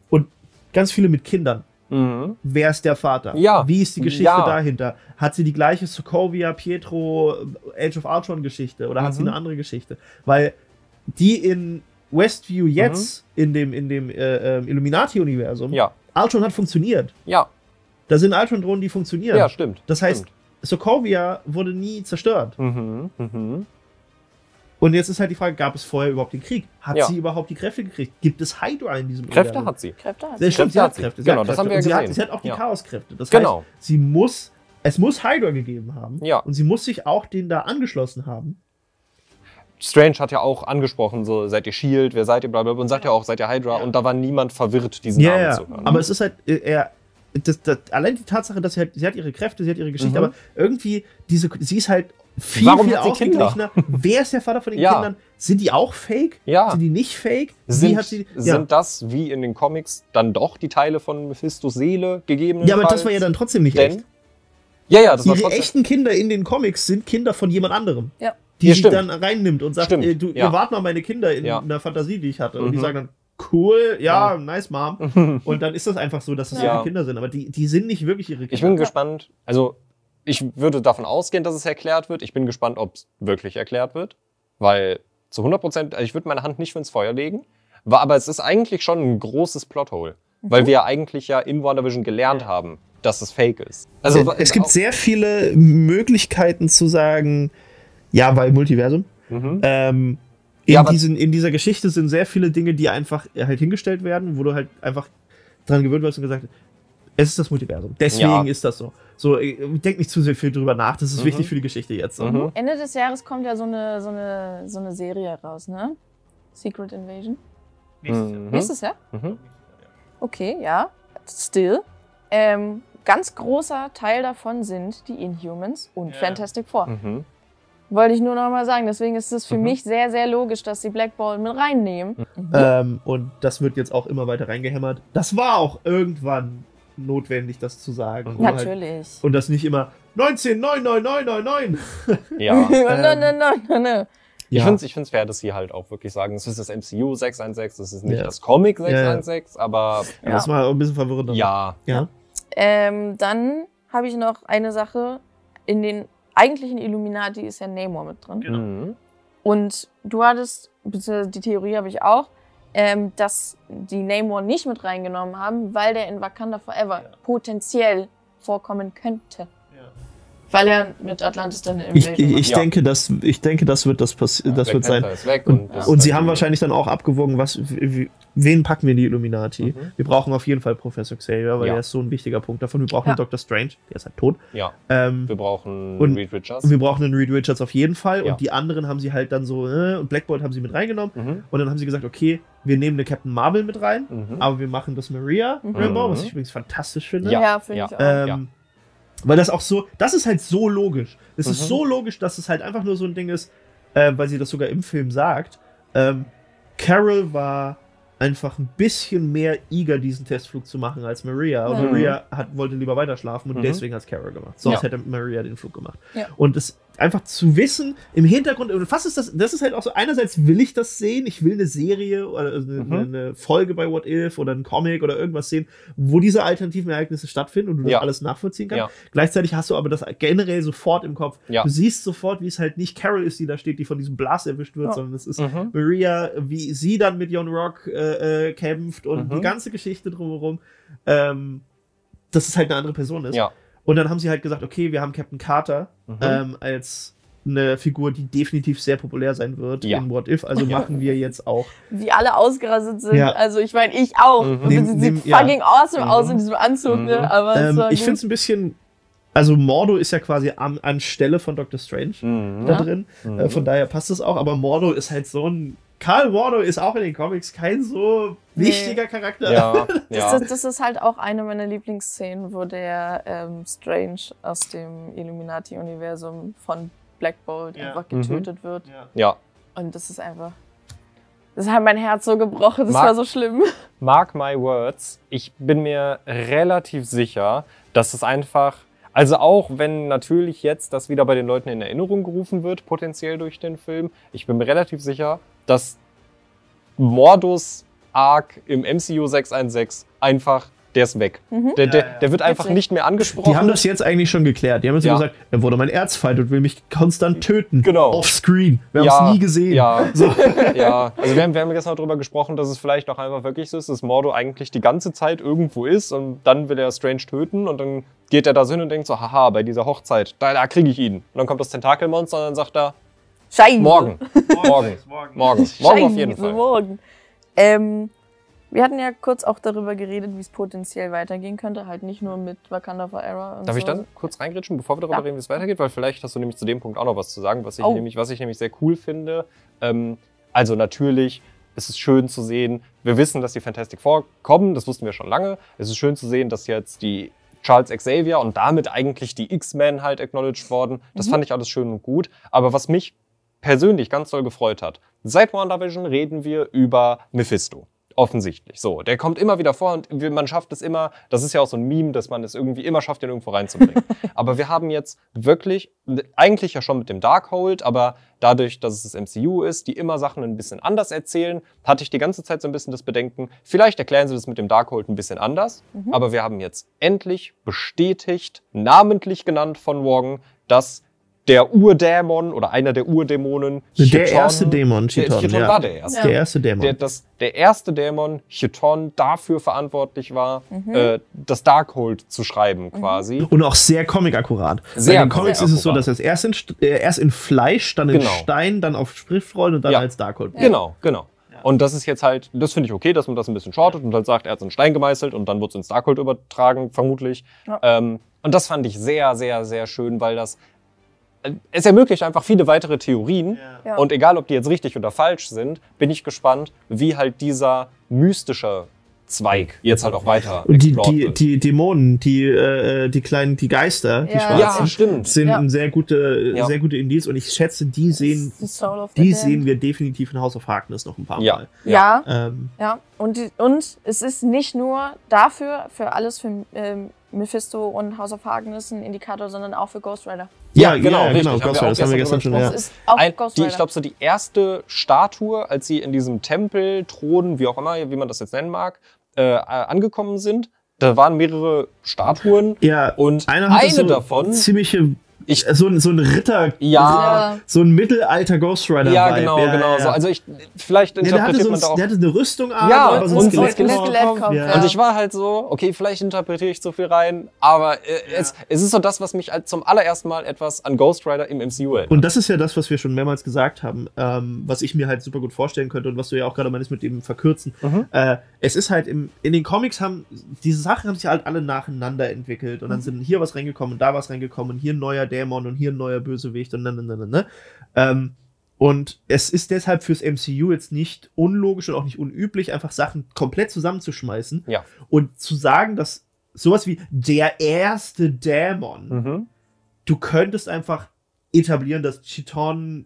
und ganz viele mit Kindern. Mhm. Wer ist der Vater? Ja. Wie ist die Geschichte Ja. dahinter? Hat sie die gleiche Sokovia, Pietro, Age of Ultron Geschichte oder hat sie Mhm. eine andere Geschichte? Weil die in Westview jetzt in dem, in dem äh, ähm, Illuminati-Universum, Ja. Ultron hat funktioniert. Ja. Da sind Ultron-Drohnen, die funktionieren. Ja, stimmt. Das heißt, Stimmt. Sokovia wurde nie zerstört. Mhm. Mhm. Und jetzt ist halt die Frage, gab es vorher überhaupt den Krieg? Hat Ja. sie überhaupt die Kräfte gekriegt? Gibt es Hydra in diesem Kräfte Universum? hat sie. Kräfte hat Sehr sie. stimmt, sie Kräfte hat hat sie. Kräfte. Sie Genau, hat das haben wir ja sie hat, gesehen. sie hat auch die Ja. Chaoskräfte. Das Genau. heißt, sie muss, es muss Hydra gegeben haben. Ja. Und sie muss sich auch den da angeschlossen haben. Strange hat ja auch angesprochen, so seid ihr Shield, wer seid ihr, blablabla, und sagt ja auch, seid ihr Hydra. Und da war niemand verwirrt, diesen Ja, Namen ja. zu hören. Aber es ist halt, äh, er, das, das, allein die Tatsache, dass sie halt, sie hat ihre Kräfte, sie hat ihre Geschichte, Mhm. aber irgendwie, diese, sie ist halt viel, Warum viel ausgeglichener. Wer ist der Vater von den Ja. Kindern? Sind die auch fake? Ja. Sind die nicht fake? sind, sie, ja. sind das, wie in den Comics, dann doch die Teile von Mephistos Seele gegeben? ja, aber das war ja dann trotzdem nicht Denn, echt. ja, ja, das war Ihre trotzdem. echten Kinder in den Comics sind Kinder von jemand anderem. Ja. Die Ja, sie stimmt. dann reinnimmt und sagt, Stimmt, äh, du, ja. ihr wart mal meine Kinder in Ja. einer Fantasie, die ich hatte. Und die Mhm. sagen dann, cool, ja, nice, Mom. Und dann ist das einfach so, dass es Ja. ihre Kinder sind. Aber die, die sind nicht wirklich ihre Kinder. Ich bin gespannt, also ich würde davon ausgehen, dass es erklärt wird. Ich bin gespannt, ob es wirklich erklärt wird, weil zu 100 Prozent, also ich würde meine Hand nicht ins Feuer legen, aber es ist eigentlich schon ein großes Plothole, weil wir ja eigentlich ja in WandaVision gelernt haben, dass es fake ist. Also, es gibt sehr viele Möglichkeiten zu sagen, ja, weil Multiversum. Mhm. Ähm, in, Ja, diesen, in dieser Geschichte sind sehr viele Dinge, die einfach halt hingestellt werden, wo du halt einfach dran gewöhnt wirst und gesagt hast, es ist das Multiversum. Deswegen Ja. ist das so. So, ich denk nicht zu sehr viel drüber nach, das ist Mhm. wichtig für die Geschichte jetzt. Mhm. Ende des Jahres kommt ja so eine, so eine, so eine Serie raus, ne? Secret Invasion. Mhm. Nächstes Jahr? Mhm. Okay, ja. Still. Ähm, ganz großer Teil davon sind die Inhumans und Ja. Fantastic Four. Mhm. Wollte ich nur noch mal sagen. Deswegen ist es für Mhm. mich sehr, sehr logisch, dass sie Black Ball mit reinnehmen. Ähm, und das wird jetzt auch immer weiter reingehämmert. Das war auch irgendwann notwendig, das zu sagen. Mhm. Halt- Natürlich. Und das nicht immer 199999. Ja. no, no, no, no, no, no. Ich finde es ich find's fair, dass sie halt auch wirklich sagen, es ist das MCU 616, das ist nicht Ja. das Comic Ja, ja. 616, aber Ja. Das war ein bisschen verwirrend. ja. Ja. Ähm, dann habe ich noch eine Sache. In den eigentlichen Illuminati ist ja Namor mit drin. Genau. Mhm. Und du hattest, beziehungsweise die Theorie habe ich auch, ähm, dass die Namor nicht mit reingenommen haben, weil der in Wakanda Forever potenziell vorkommen könnte. Weil er mit Atlantis dann im Ich, ich, ich, Ja. denke, das, ich denke, das wird, das passi das Black wird sein. Panther Und, und, sie haben wahrscheinlich dann auch abgewogen, was, w- wen packen wir in die Illuminati? Mhm. Wir brauchen auf jeden Fall Professor Xavier, weil Ja. er ist so ein wichtiger Punkt davon. Wir brauchen Ja. einen Dr. Strange, der ist halt tot. Ja, Ähm, wir brauchen Und- Reed Richards. und wir brauchen einen Reed Richards auf jeden Fall. Ja. Und die anderen haben sie halt dann so, äh, und Black Bolt haben sie mit reingenommen. Mhm. Und dann haben sie gesagt, okay, wir nehmen eine Captain Marvel mit rein, Mhm. aber wir machen das Maria Mhm. Rainbow, was Mhm. ich übrigens fantastisch finde. Ja, Ja, finde ja. ich auch. Ähm, Ja. Weil das auch so, das ist halt so logisch. Es ist Mhm. so logisch, dass es halt einfach nur so ein Ding ist, äh, weil sie das sogar im Film sagt. Ähm, Carol war einfach ein bisschen mehr eager, diesen Testflug zu machen als Maria. Und Mhm. Maria hat, wollte lieber weiter schlafen und Mhm. deswegen hat es Carol gemacht. Sonst Ja. hätte Maria den Flug gemacht. Ja. Und das einfach zu wissen, im Hintergrund, und fast ist das, das ist halt auch so, einerseits will ich das sehen, ich will eine Serie oder eine, Mhm. eine Folge bei What If oder ein Comic oder irgendwas sehen, wo diese alternativen Ereignisse stattfinden und du Ja. alles nachvollziehen kannst. Ja. Gleichzeitig hast du aber das generell sofort im Kopf. Ja. Du siehst sofort, wie es halt nicht Carol ist, die da steht, die von diesem Blast erwischt wird, Ja. sondern es ist Mhm. Maria, wie sie dann mit Jon Rock äh, äh, kämpft und Mhm. die ganze Geschichte drumherum, ähm, dass es halt eine andere Person ist. Ja. Und dann haben sie halt gesagt, okay, wir haben Captain Carter Mhm. ähm, als eine Figur, die definitiv sehr populär sein wird Ja. in What If. Also Ja. machen wir jetzt auch. Wie alle ausgerastet sind. Ja. Also ich meine, ich auch. Mhm. Nehm- sie nehm- sieht ja. fucking awesome Mhm. aus in diesem Anzug, Mhm. ne? Aber es Ähm, ich finde es ein bisschen. Also Mordo ist ja quasi an, anstelle von Dr. Strange Mhm. da drin. Mhm. Äh, von daher passt es auch. Aber Mordo ist halt so ein. Karl Mordo ist auch in den Comics kein so Nee. wichtiger Charakter. Ja, Das, ja. das, das ist halt auch eine meiner Lieblingsszenen, wo der ähm, Strange aus dem Illuminati-Universum von Black Bolt Ja. einfach Mhm. getötet wird. ja. Und das ist einfach. Das hat mein Herz so gebrochen, das Mag- war so schlimm. Mark my words, ich bin mir relativ sicher, dass es einfach, also auch wenn natürlich jetzt das wieder bei den Leuten in Erinnerung gerufen wird, potenziell durch den Film, ich bin mir relativ sicher, dass Mordus Arc im MCU 616 einfach, der ist weg. Mhm. Der, der, der wird einfach nicht mehr angesprochen. Die haben das jetzt eigentlich schon geklärt. Die haben jetzt Ja. gesagt, er wurde mein Erzfeind und will mich konstant töten. Genau. Offscreen. Wir Ja, haben es nie gesehen. Ja, ja. Also wir haben, wir haben gestern darüber gesprochen, dass es vielleicht auch einfach wirklich so ist, dass Mordo eigentlich die ganze Zeit irgendwo ist und dann will er Strange töten und dann geht er da hin und denkt so, haha, bei dieser Hochzeit, da, da kriege ich ihn. Und dann kommt das Tentakelmonster und dann sagt er, Scheiße. Morgen. Morgen. Morgen. Morgen auf jeden Fall. Morgen. Ähm, wir hatten ja kurz auch darüber geredet, wie es potenziell weitergehen könnte. Halt nicht nur mit Wakanda Forever. Und Darf ich so. dann kurz reingrätschen, bevor wir darüber Ja. reden, wie es weitergeht? Weil vielleicht hast du nämlich zu dem Punkt auch noch was zu sagen, was ich, Oh. nämlich, was ich nämlich sehr cool finde. Ähm, also natürlich ist es schön zu sehen, wir wissen, dass die Fantastic Four kommen, das wussten wir schon lange. Es ist schön zu sehen, dass jetzt die Charles Xavier und damit eigentlich die X-Men halt acknowledged worden. Das fand ich alles schön und gut. Aber was mich persönlich ganz doll gefreut hat, seit WandaVision reden wir über Mephisto. Offensichtlich. So, der kommt immer wieder vor und man schafft es immer, das ist ja auch so ein Meme, dass man es irgendwie immer schafft, den irgendwo reinzubringen. aber wir haben jetzt wirklich, eigentlich ja schon mit dem Darkhold, aber dadurch, dass es das MCU ist, die immer Sachen ein bisschen anders erzählen, hatte ich die ganze Zeit so ein bisschen das Bedenken, vielleicht erklären sie das mit dem Darkhold ein bisschen anders, aber wir haben jetzt endlich bestätigt, namentlich genannt von Wong, dass der Urdämon oder einer der Urdämonen Der Chiton- erste Dämon, der Chiton, Chiton ja. war der erste Der erste Dämon. der, das, der erste Dämon, Chiton, dafür verantwortlich war, Mhm. äh, das Darkhold zu schreiben quasi. Und auch sehr comic-akkurat. Sehr Bei den Comics ist es so, dass es erst in, äh, erst in Fleisch, dann in Genau. Stein, dann auf Schriftrollen und dann Ja. als Darkhold. Genau, genau. Und das ist jetzt halt, das finde ich okay, dass man das ein bisschen shortet und halt sagt, er hat es in Stein gemeißelt und dann wird es ins Darkhold übertragen, vermutlich. Ja. Ähm, und das fand ich sehr, sehr, sehr schön, weil das, es ermöglicht einfach viele weitere Theorien. Ja. Und egal, ob die jetzt richtig oder falsch sind, bin ich gespannt, wie halt dieser mystische Zweig jetzt halt auch weiter Und die, die, die Dämonen, die, äh, die kleinen, die Geister, die Ja. schwarzen, ja, stimmt. sind Ja. ein sehr gute, Ja. sehr gute Indiz und ich schätze, die sehen, die sehen wir definitiv in House of Harkness noch ein paar Ja. Mal. Ja, Ähm, ja. Und, die, und es ist nicht nur dafür, für alles für ähm, Mephisto und House of Harkness ein Indikator, sondern auch für Ghost Rider. Ja, Ja, genau, genau, richtig. genau, Haben wir Ghost das haben wir gestern schon, ja. Das ist auch Ein, die, ich glaube, so die erste Statue, als sie in diesem Tempel, Thron, wie auch immer, wie man das jetzt nennen mag, äh, angekommen sind, da waren mehrere Statuen Ja, und einer hatte eine so davon, ziemliche, Ich- so, ein- so ein Ritter, ja, so ein Mittelalter Ghost Rider ja, genau, ja, genau. ja, So. Also ich, vielleicht ja, der, hatte interpretiert so man da auch. der hatte eine Rüstung an, Ja, aber so ein. Skelettkopf, ja. ja. Und ich war halt so, okay, vielleicht interpretiere ich zu viel rein, aber äh, es, es ist so das, was mich halt zum allerersten Mal etwas an Ghost Rider im MCU erinnert. Und das ist ja das, was wir schon mehrmals gesagt haben, ähm, was ich mir halt super gut vorstellen könnte und was du ja auch gerade meinst mit dem Verkürzen. Mhm. Äh, es ist halt im, in den Comics haben diese Sachen haben sich halt alle nacheinander entwickelt und dann sind hier was reingekommen und da was reingekommen und hier ein neuer Dämon und hier ein neuer Bösewicht und ne, ne, ne, ne. Ähm, und es ist deshalb fürs MCU jetzt nicht unlogisch und auch nicht unüblich, einfach Sachen komplett zusammenzuschmeißen Ja. und zu sagen, dass sowas wie der erste Dämon Mhm. du könntest einfach etablieren, dass Chiton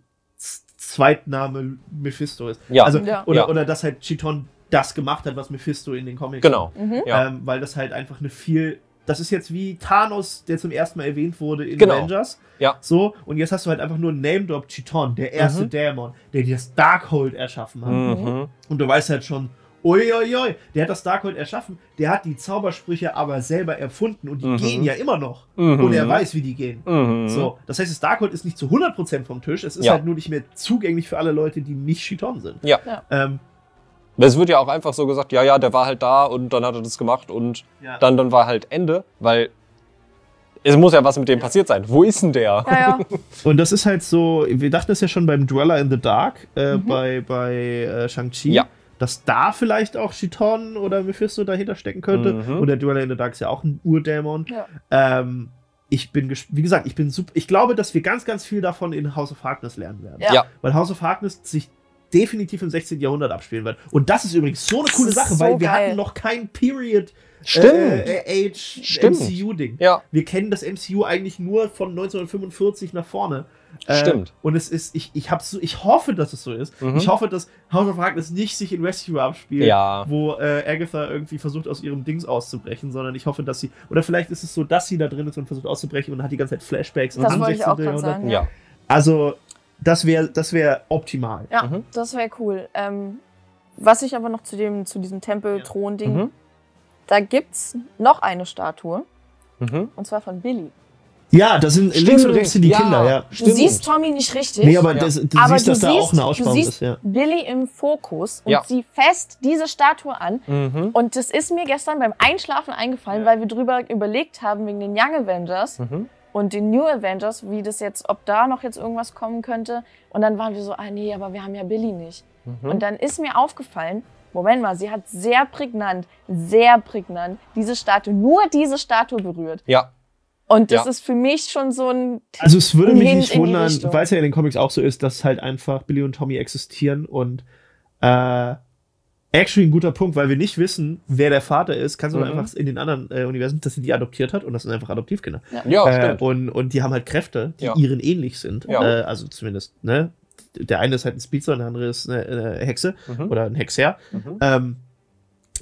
Zweitname Mephisto ist. Ja. Also, Ja. Oder, Ja. oder dass halt Chiton das gemacht hat, was Mephisto in den Comics Genau. Mhm. Ähm, weil das halt einfach eine viel. Das ist jetzt wie Thanos, der zum ersten Mal erwähnt wurde in Genau. Avengers. Ja. So, und jetzt hast du halt einfach nur einen Name-Drop Chiton, der erste Mhm. Dämon, der das Darkhold erschaffen hat. Mhm. Und du weißt halt schon, uiuiui, der hat das Darkhold erschaffen, der hat die Zaubersprüche aber selber erfunden und die Mhm. gehen ja immer noch. Mhm. Und er weiß, wie die gehen. Mhm. So, das heißt, das Darkhold ist nicht zu 100% vom Tisch, es ist Ja. halt nur nicht mehr zugänglich für alle Leute, die nicht Chiton sind. Ja. Ja. Ähm, Es wird ja auch einfach so gesagt, ja, ja, der war halt da und dann hat er das gemacht und ja. dann, dann war halt Ende, weil es muss ja was mit dem passiert sein. Wo ist denn der? Ja, ja. Und das ist halt so, wir dachten es ja schon beim Dweller in the Dark, äh, bei, bei äh, Shang-Chi, Ja. dass da vielleicht auch Chiton oder Mephisto dahinter stecken könnte. Mhm. Und der Dweller in the Dark ist ja auch ein Urdämon. Ja. Ähm, ich bin, wie gesagt, ich bin super. Ich glaube, dass wir ganz, ganz viel davon in House of Harkness lernen werden. Ja. Ja. Weil House of Harkness sich definitiv im 16. Jahrhundert abspielen wird. Und das ist übrigens so eine Das coole Sache, so weil wir geil. hatten noch kein Period Stimmt. äh, Age Stimmt. MCU-Ding. Ja. Wir kennen das MCU eigentlich nur von 1945 nach vorne. Äh, Stimmt. Und es ist, ich, ich, hab's so, ich hoffe, dass es so ist. Mhm. Ich hoffe, dass House of Harkness nicht sich in Rescue abspielt, Ja. wo äh, Agatha irgendwie versucht, aus ihrem Dings auszubrechen, sondern ich hoffe, dass sie, oder vielleicht ist es so, dass sie da drin ist und versucht auszubrechen und hat die ganze Zeit Flashbacks. Das ich auch 16. gerade Jahrhundert. sagen. Ja. Also, das wäre das wär optimal. Ja, Mhm. das wäre cool. Ähm, was ich aber noch zu, dem, zu diesem Tempel-Thron-Ding, Mhm. da gibt's noch eine Statue, Mhm. und zwar von Billy. Ja, das sind links und rechts sind die ja. Kinder, ja. Du Stimmt. siehst Tommy nicht richtig. Nee, aber Ja. das, du aber siehst, du dass da siehst, auch eine du Aussparung siehst ist, ja. Billy im Fokus und Ja. sie fest diese Statue an. Mhm. Und das ist mir gestern beim Einschlafen eingefallen, weil wir drüber überlegt haben wegen den Young Avengers. Mhm. Und den New Avengers, wie das jetzt, ob da noch jetzt irgendwas kommen könnte. Und dann waren wir so, ah nee, aber wir haben ja Billy nicht. Mhm. Und dann ist mir aufgefallen, Moment mal, sie hat sehr prägnant, sehr prägnant diese Statue, nur diese Statue berührt. Ja, Und das Ja. ist für mich schon so ein. Also es würde mich nicht wundern, weil es ja in den Comics auch so ist, dass halt einfach Billy und Tommy existieren und äh, actually ein guter Punkt, weil wir nicht wissen, wer der Vater ist, kannst du Mhm. einfach in den anderen äh, Universen, dass sie die adoptiert hat und das sind einfach Adoptivkinder. ja, äh, stimmt. und, und die haben halt Kräfte, die Ja. ihren ähnlich sind. Ja. Äh, also zumindest, ne? Der eine ist halt ein Speedster und der andere ist eine, eine Hexe Mhm. oder ein Hexer. Mhm. Ähm,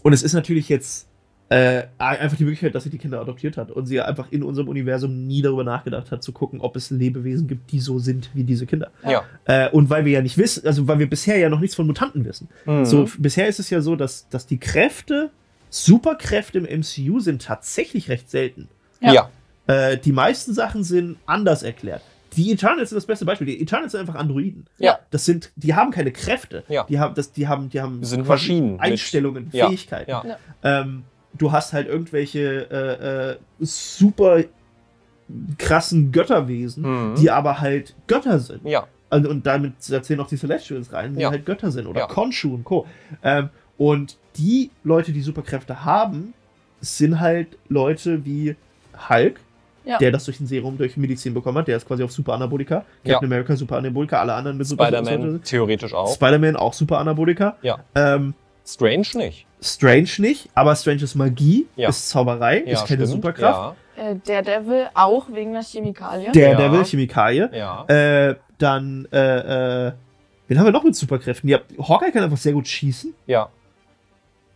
und es ist natürlich jetzt äh, einfach die Möglichkeit, dass sie die Kinder adoptiert hat und sie einfach in unserem Universum nie darüber nachgedacht hat, zu gucken, ob es Lebewesen gibt, die so sind wie diese Kinder. Ja. Äh, und weil wir ja nicht wissen, also weil wir bisher ja noch nichts von Mutanten wissen. Mhm. So, bisher ist es ja so, dass, dass die Kräfte, Superkräfte im MCU sind tatsächlich recht selten. Ja. ja. Äh, die meisten Sachen sind anders erklärt. Die Eternals sind das beste Beispiel. Die Eternals sind einfach Androiden. Ja. Das sind, die haben keine Kräfte. Ja. Die haben, das, die haben, die haben Sind Maschinen mit- Einstellungen, Ja. Fähigkeiten. Ja. Ähm, du hast halt irgendwelche äh, äh, super krassen Götterwesen, Mhm. die aber halt Götter sind. Ja. Also, und damit erzählen auch die Celestials rein, die Ja. halt Götter sind. Oder Ja. Khonshu und Co. Ähm, und die Leute, die Superkräfte haben, sind halt Leute wie Hulk, Ja. der das durch ein Serum, durch Medizin bekommen hat. Der ist quasi auf Super Anabolika. Ja. Captain America Super Anabolika, alle anderen mit Super Spider-Man theoretisch auch. Spider-Man auch Super Anabolika. Ja. Ähm, Strange nicht. Strange nicht, aber Strange ist Magie, Ja. ist Zauberei, Ja, ist keine stimmt. Superkraft. Äh, der Devil auch wegen der Chemikalien. Der Ja. Devil, Chemikalie. Ja. ja. Äh, dann, äh, äh, wen haben wir noch mit Superkräften? Ja, Hawkeye kann einfach sehr gut schießen. ja.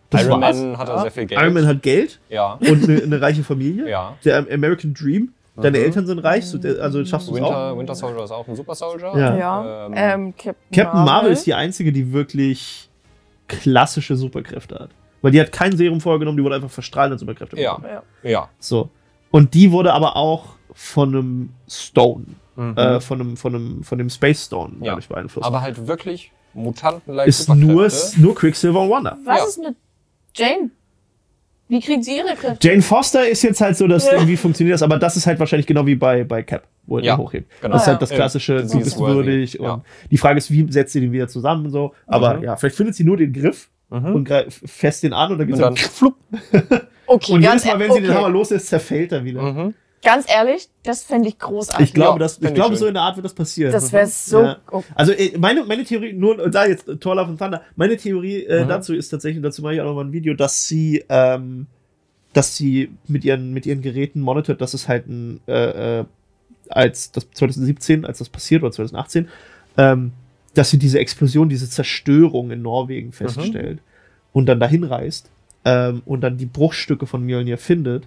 Das Iron war's. Man hat Ja. da sehr viel Geld. Iron Man hat Geld ja. und eine, eine reiche Familie. Ja. Der American Dream. Deine Mhm. Eltern sind reich, so der, also schaffst du es auch. Winter, Winter Soldier ist auch ein Super Soldier. Ja. Ja. Ähm, Ähm, Captain, Captain Marvel. ist die einzige, die wirklich klassische Superkräfte hat. Weil die hat kein Serum vorgenommen, die wurde einfach verstrahlt und Superkräfte Ja. Ja. ja. So. Und die wurde aber auch von einem Stone, Mhm. äh, von einem, von einem, von dem Space Stone, Ja. glaube ich, beeinflusst. Aber halt wirklich Mutanten-like ist nur, nur Quicksilver und Wanda. Was Ja. ist mit Jane? Wie kriegt sie ihre Kräfte? Jane Foster ist jetzt halt so, dass Ja. irgendwie funktioniert das, aber das ist halt wahrscheinlich genau wie bei, bei Cap, wo er Ja, den hochhebt. genau. Das ist halt das klassische, Ja, sie ist würdig und Ja. die Frage ist, wie setzt sie den wieder zusammen und so. Aber Mhm. ja, vielleicht findet sie nur den Griff Mhm. und fest den an und dann Und geht's dann dann flupp. Okay, und ganz, jedes Mal, wenn sie den. Hammer loslässt, zerfällt er wieder. Mhm. Ganz ehrlich, das fände ich großartig. Ich glaube, Ja, das, ich glaube so in der Art wird das passieren. das wäre so. Ja. Oh, Also äh, meine, meine Theorie, nur da jetzt Thor Love and Thunder, meine Theorie äh, Mhm. dazu ist tatsächlich, dazu mache ich auch nochmal ein Video, dass sie, ähm, dass sie mit ihren, mit ihren Geräten monitort, dass es halt ein, äh, äh, als das 2017, als das passiert, oder 2018, ähm, dass sie diese Explosion, diese Zerstörung in Norwegen feststellt und dann dahin reist ähm, und dann die Bruchstücke von Mjolnir findet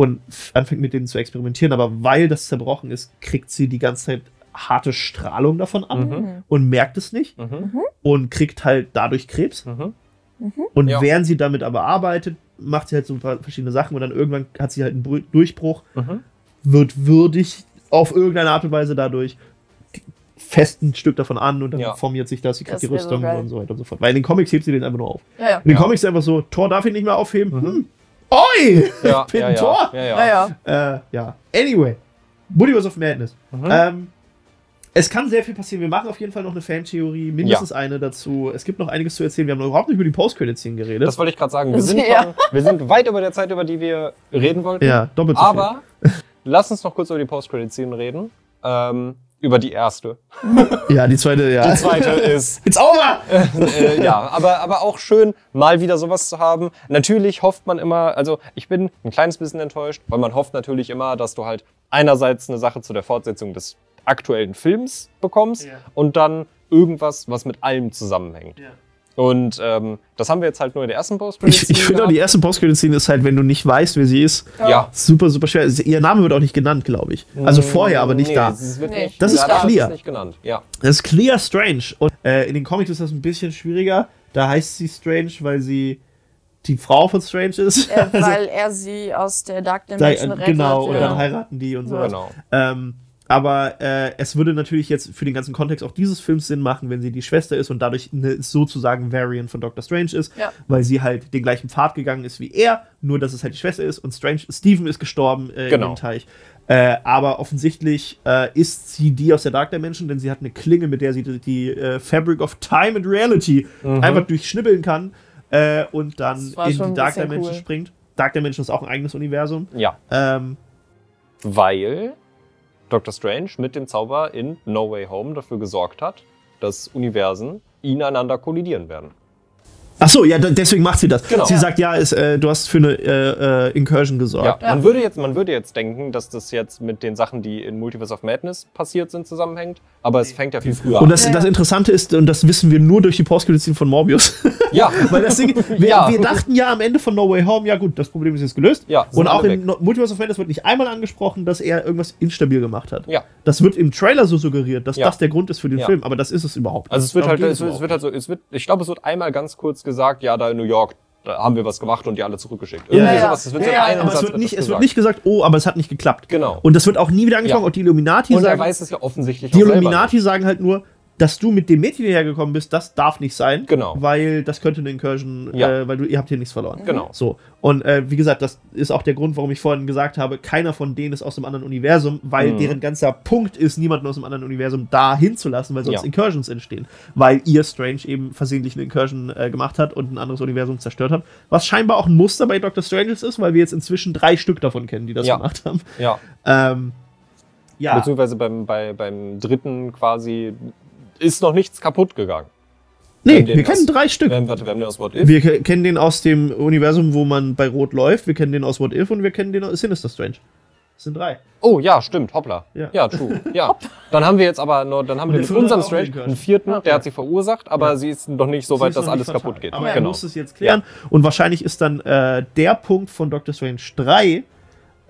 und anfängt mit denen zu experimentieren, aber weil das zerbrochen ist, kriegt sie die ganze Zeit harte Strahlung davon ab Mhm. und merkt es nicht Mhm. und kriegt halt dadurch Krebs. Mhm. Und Ja. während sie damit aber arbeitet, macht sie halt so ein paar verschiedene Sachen und dann irgendwann hat sie halt einen Bru- Durchbruch, Mhm. wird würdig auf irgendeine Art und Weise dadurch fest ein Stück davon an und dann Ja. formiert sich das, sie kriegt Das die so Rüstung geil. und so weiter und so fort. Weil in den Comics hebt sie den einfach nur auf. ja, ja. In den Ja. Comics ist einfach so, Thor darf ihn nicht mehr aufheben. Mhm. Hm. Oi! Ja, Ich bin ja, ja. Thor. Ja, ja. Ja, ja. Äh, ja. Anyway. Multiverse of Madness. Mhm. Ähm, es kann sehr viel passieren. Wir machen auf jeden Fall noch eine Fantheorie, mindestens eine dazu. Es gibt noch einiges zu erzählen. Wir haben noch überhaupt nicht über die Post-Credit-Szenen geredet. Das wollte ich gerade sagen. Wir sind, Ja. wir sind weit über der Zeit, über die wir reden wollten. ja, doppelt so Aber lass uns noch kurz über die Post-Credit-Szenen reden. Ähm, über die erste. Ja, die zweite, ja. Die zweite ist It's over! äh, ja, aber, aber auch schön, mal wieder sowas zu haben. Natürlich hofft man immer, also ich bin ein kleines bisschen enttäuscht, weil man hofft natürlich immer, dass du halt einerseits eine Sache zu der Fortsetzung des aktuellen Films bekommst Ja. und dann irgendwas, was mit allem zusammenhängt. Ja. Und ähm, das haben wir jetzt halt nur in der ersten post Ich, ich finde auch, die erste Post-Credit-Szene ist halt, wenn du nicht weißt, wer sie ist, Ja. super, super schwer. Ihr Name wird auch nicht genannt, glaube ich. Also vorher, aber nicht nee, da. Das, wird Nee. nicht, Das ist da clear. nicht genannt. Ja. Das ist clear strange. Und äh, in den Comics ist das ein bisschen schwieriger. Da heißt sie Strange, weil sie die Frau von Strange ist. Äh, weil er sie aus der Dark Da, Dimension äh, rettet. genau, und ja. dann heiraten die und so. Genau. Ähm, aber äh, es würde natürlich jetzt für den ganzen Kontext auch dieses Films Sinn machen, wenn sie die Schwester ist und dadurch eine sozusagen Variant von Doctor Strange ist, Ja. weil sie halt den gleichen Pfad gegangen ist wie er, nur dass es halt die Schwester ist und Strange, Steven ist gestorben äh, Genau. in dem Teich. Äh, aber offensichtlich äh, ist sie die aus der Dark Dimension, denn sie hat eine Klinge, mit der sie die, die äh, Fabric of Time and Reality einfach durchschnippeln kann äh, und dann in die Dark Dimension cool. springt. Dark Dimension ist auch ein eigenes Universum. Ja, Ähm, weil Dr. Strange mit dem Zauber in No Way Home dafür gesorgt hat, dass Universen ineinander kollidieren werden. Ach so, ja, deswegen macht sie das. Genau. Sie Ja. sagt, ja, es, äh, du hast für eine äh, äh, Incursion Ja, gesorgt. Man, würde jetzt, man würde jetzt denken, dass das jetzt mit den Sachen, die in Multiverse of Madness passiert sind, zusammenhängt. Aber es fängt ja viel früher Und an. das, Ja. das Interessante ist, und das wissen wir nur durch die Postcredit-Scene von Morbius, Ja, weil das Ding, wir, Ja. wir dachten ja am Ende von No Way Home, ja gut, das Problem ist jetzt gelöst. Ja, und auch in weg. No Multiverse of Madness wird nicht einmal angesprochen, dass er irgendwas instabil gemacht hat. ja. Das wird im Trailer so suggeriert, dass Ja. das der Grund ist für den Ja. Film, aber das ist es überhaupt nicht. Also es wird halt, es es wird halt so, es wird, ich glaube, es wird einmal ganz kurz gesagt, ja, da in New York, da haben wir was gemacht und die alle zurückgeschickt. Irgendwie Ja, ja. sowas. Es wird Ja, ja, aber es Satz wird, nicht, das es wird gesagt. nicht gesagt, oh, aber es hat nicht geklappt. Genau. Und das wird auch nie wieder angesprochen. Ja. Und die Illuminati Und er sagen, weiß es ja offensichtlich die Illuminati sagen halt nur, dass du mit dem Mädchen hierher gekommen bist, das darf nicht sein. Genau. Weil das könnte eine Incursion, Ja. äh, weil du, ihr habt hier nichts verloren. Genau. So. Und äh, wie gesagt, das ist auch der Grund, warum ich vorhin gesagt habe, keiner von denen ist aus dem anderen Universum, weil Mhm. deren ganzer Punkt ist, niemanden aus dem anderen Universum da hinzulassen, weil sonst Ja. Incursions entstehen. Weil ihr Strange eben versehentlich eine Incursion äh, gemacht hat und ein anderes Universum zerstört hat. Was scheinbar auch ein Muster bei Doctor Stranges ist, weil wir jetzt inzwischen drei Stück davon kennen, die das Ja. gemacht haben. Ja. Ähm, ja. Beziehungsweise beim, bei, beim dritten quasi ist noch nichts kaputt gegangen. Nee, den wir kennen das- drei Stück. Wir warte, wir haben den aus What If. Wir ke- kennen den aus dem Universum, wo man bei Rot läuft. Wir kennen den aus What If und wir kennen den aus Sinister Strange. Das sind drei. Oh ja, stimmt, hoppla. Ja. Ja, true. Ja. Dann haben wir jetzt aber noch, dann haben Und wir mit unserem Strange einen vierten, Ja. der hat sie verursacht, aber Ja. sie ist noch nicht so weit, dass alles fatal. kaputt geht. Aber er genau. muss es jetzt klären. Und wahrscheinlich ist dann äh, der Punkt von Doctor Strange 3,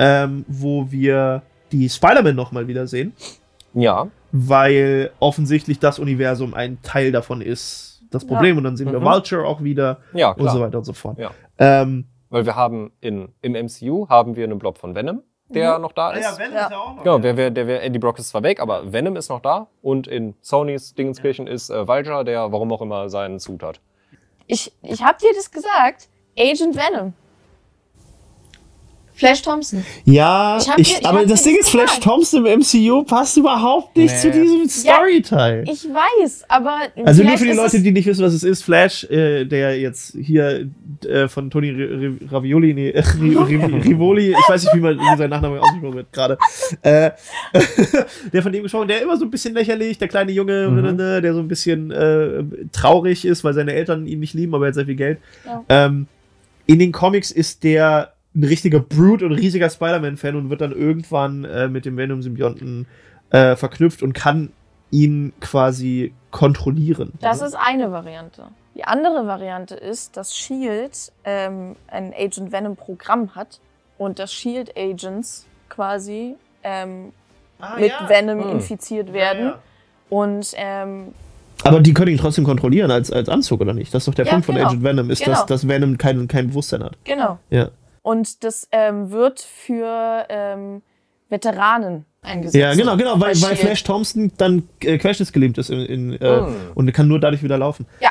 ähm, wo wir die Spider-Man nochmal wiedersehen, Ja, weil offensichtlich das Universum ein Teil davon ist, das Problem. Und dann sehen wir Mhm. Vulture auch wieder ja, und so weiter und so fort. Ja. Ähm, Weil wir haben in, im MCU haben wir einen Blob von Venom, der Mhm. noch da ist. Venom Ja. ja auch noch. Genau, der, der, der, der Eddie Brock ist zwar weg, aber Venom ist noch da. Und in Sonys Dingenskirchen ist äh, Vulture, der warum auch immer seinen Suit hat. Ich, ich hab dir das gesagt. Agent Venom. Flash Thompson. Ja, Ich ich, ich aber das Ding ist, Flash gesagt. Thompson im MCU passt überhaupt nicht Nee. zu diesem Storyteil. Ich weiß, aber. Also nur für die Leute, die nicht wissen, was es ist, Flash, äh, der jetzt hier äh, von Tony R R Ravioli, nee, äh, Rivoli, ich weiß nicht, wie, man, wie sein Nachname ausgesprochen wird gerade, äh, der von dem gesprochen, der immer so ein bisschen lächerlich, der kleine Junge, Mhm. der so ein bisschen äh, traurig ist, weil seine Eltern ihn nicht lieben, aber er hat sehr viel Geld. Ja. Ähm, in den Comics ist der ein richtiger Brute und riesiger Spider-Man-Fan und wird dann irgendwann äh, mit dem Venom-Symbionten äh, verknüpft und kann ihn quasi kontrollieren. Das ist eine Variante. Die andere Variante ist, dass Shield ähm, ein Agent Venom Programm hat und dass Shield Agents quasi ähm, Ah, mit Venom Hm. infiziert werden und ähm, Aber die können ihn trotzdem kontrollieren als, als Anzug, oder nicht? Das ist doch der Ja, Punkt von genau. Agent Venom, ist, Genau. dass, dass Venom kein, kein Bewusstsein hat. genau. Ja, Und das ähm, wird für ähm, Veteranen eingesetzt. ja genau, genau, weil, weil. Flash Thompson dann äh, querschnittsgelähmt ist in, in, äh, Mm. und kann nur dadurch wieder laufen. Ja.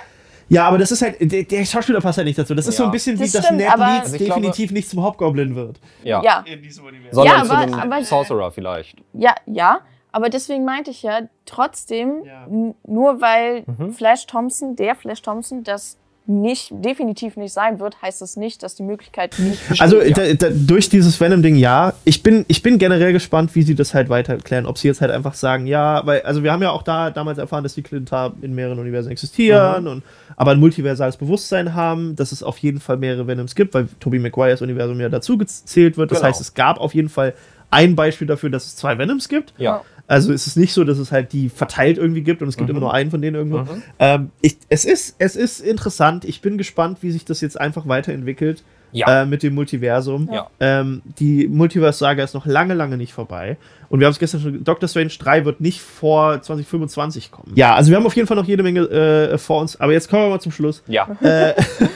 Ja, aber das ist halt, der, der Schauspieler passt halt nicht dazu. Das ist so Ja. ein bisschen wie, Das dass stimmt, Ned Leeds Also ich glaube- definitiv nicht zum Hauptgoblin wird. Ja. Ja, In diesem Universum. Sondern Ja, zu aber- dem aber- Sorcerer vielleicht. ja, ja. Aber deswegen meinte ich ja, trotzdem, Ja. nur weil Mhm. Flash Thompson, der Flash Thompson, das nicht, definitiv nicht sein wird, heißt es nicht, dass die Möglichkeit nicht besteht. Also da, da, durch dieses Venom-Ding ja. Ich bin, ich bin generell gespannt, wie sie das halt weiter erklären. Ob sie jetzt halt einfach sagen, ja, weil, also wir haben ja auch da damals erfahren, dass die Clintar in mehreren Universen existieren und aber ein multiversales Bewusstsein haben, dass es auf jeden Fall mehrere Venoms gibt, weil Tobey Maguires Universum ja dazu gezählt wird. Das Genau. heißt, es gab auf jeden Fall ein Beispiel dafür, dass es zwei Venoms gibt. Ja. Also es ist nicht so, dass es halt die verteilt irgendwie gibt und es gibt Mhm. immer nur einen von denen irgendwo. Mhm. Ähm, ich, es, ist, es ist interessant. Ich bin gespannt, wie sich das jetzt einfach weiterentwickelt Ja. äh, mit dem Multiversum. Ja. Ähm, die Multiverse-Saga ist noch lange, lange nicht vorbei. Und wir haben es gestern schon, Doctor Strange 3 wird nicht vor 2025 kommen. Ja, also wir haben auf jeden Fall noch jede Menge äh, vor uns. Aber jetzt kommen wir mal zum Schluss. Ja. Äh,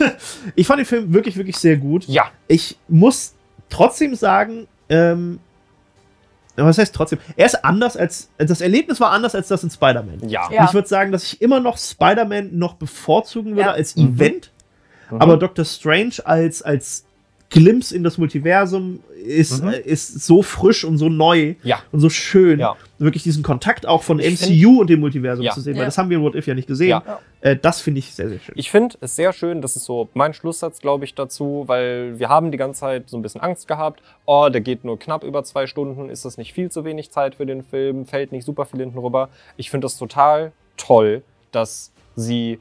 ich fand den Film wirklich, wirklich sehr gut. Ja. Ich muss trotzdem sagen, ähm, was heißt trotzdem? Er ist anders als, das Erlebnis war anders als das in Spider-Man. Ja. Ja. Und ich würde sagen, dass ich immer noch Spider-Man noch bevorzugen würde Ja. als Mhm. Event, Mhm. aber Doctor Strange als, als Glimpse in das Multiversum ist, Mhm. äh, ist so frisch und so neu Ja. und so schön, Ja. Wirklich diesen Kontakt auch von Ich MCU und dem Multiversum Ja. zu sehen, weil Ja. das haben wir in What If ja nicht gesehen. Ja. Äh, das finde ich sehr, sehr schön. Ich finde es sehr schön, das ist so mein Schlusssatz, glaube ich, dazu, weil wir haben die ganze Zeit so ein bisschen Angst gehabt. Oh, der geht nur knapp über zwei Stunden. Ist das nicht viel zu wenig Zeit für den Film? Fällt nicht super viel hinten rüber? Ich finde das total toll, dass sie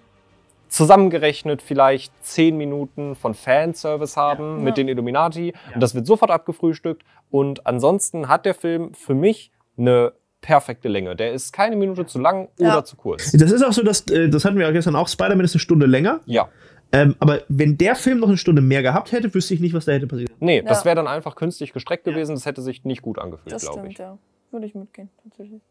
zusammengerechnet vielleicht zehn Minuten von Fanservice haben Ja. mit den Illuminati. Und das wird sofort abgefrühstückt. Und ansonsten hat der Film für mich eine perfekte Länge. Der ist keine Minute zu lang oder Ja. zu kurz. Das ist auch so, dass, äh, das hatten wir ja gestern auch, Spider-Man ist eine Stunde länger. Ja. Ähm, aber wenn der Film noch eine Stunde mehr gehabt hätte, wüsste ich nicht, was da hätte passiert. Nee, das Ja. wäre dann einfach künstlich gestreckt gewesen. Das hätte sich nicht gut angefühlt, Das glaube stimmt, ich. ja. Würde ich mitgehen, tatsächlich.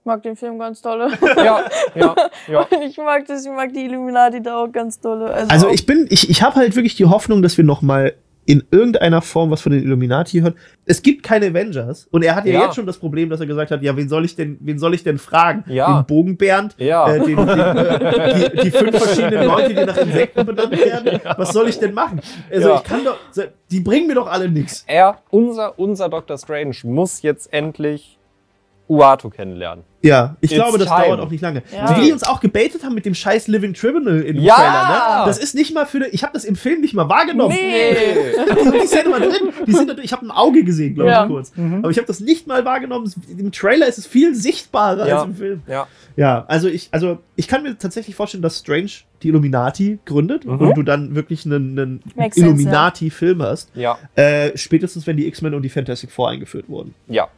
Ich mag den Film ganz dolle. Ja, ja, ja. Ich mag das, ich mag die Illuminati da auch ganz dolle. Also auch- ich bin, ich, ich habe halt wirklich die Hoffnung, dass wir noch mal in irgendeiner Form was von den Illuminati hören. Es gibt keine Avengers und er hat ja, Ja. jetzt schon das Problem, dass er gesagt hat, ja, wen soll ich denn, wen soll ich denn fragen? Ja. Den Bogenbernd, Ja. äh, den, den, äh, die, die fünf verschiedenen Leute, die nach Insekten benannt werden. Was soll ich denn machen? Also Ja. ich kann doch, die bringen mir doch alle nichts. Er, unser, unser Dr. Strange, muss jetzt endlich Uatu kennenlernen. Ja, ich It's glaube, das time. dauert auch nicht lange. Ja. Wie die uns auch gebaitet haben mit dem scheiß Living Tribunal im Ja! Trailer, ne? Das ist nicht mal für, die- ich habe das im Film nicht mal wahrgenommen. Die, die sind immer drin. Die sind natürlich, ich habe ein Auge gesehen, glaube Ja. ich, kurz. Aber ich habe das nicht mal wahrgenommen. Im Trailer ist es viel sichtbarer Ja. als im Film. Ja. Ja, also ich, also ich kann mir tatsächlich vorstellen, dass Strange die Illuminati gründet Mhm. und du dann wirklich einen, einen Illuminati-Film hast. Ja. Äh, spätestens, wenn die X-Men und die Fantastic Four eingeführt wurden. Ja.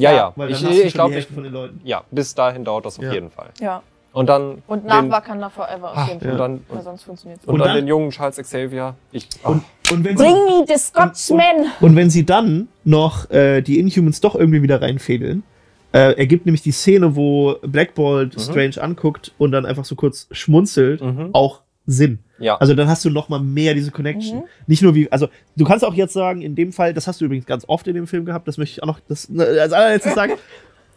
Ja, ja. Weil dann Ich, ich glaube, die ich, von den Leuten. ja, bis dahin dauert das auf Ja. jeden Fall. Ja. Und dann. Und nach den, Wakanda Forever Ah, auf jeden und Fall. dann, Weil und, sonst funktioniert es und Und dann, dann- den jungen Charles Xavier. Ich, oh, Und, und wenn sie, Bring me the Scotsman! Und wenn sie dann noch äh, die Inhumans doch irgendwie wieder reinfädeln, äh, ergibt nämlich die Szene, wo Black Bolt Mhm. Strange anguckt und dann einfach so kurz schmunzelt, Mhm. auch Sinn. Ja. Also dann hast du noch mal mehr diese Connection. Mhm. Nicht nur wie, also du kannst auch jetzt sagen, in dem Fall, das hast du übrigens ganz oft in dem Film gehabt, das möchte ich auch noch das, als allerletztes sagen.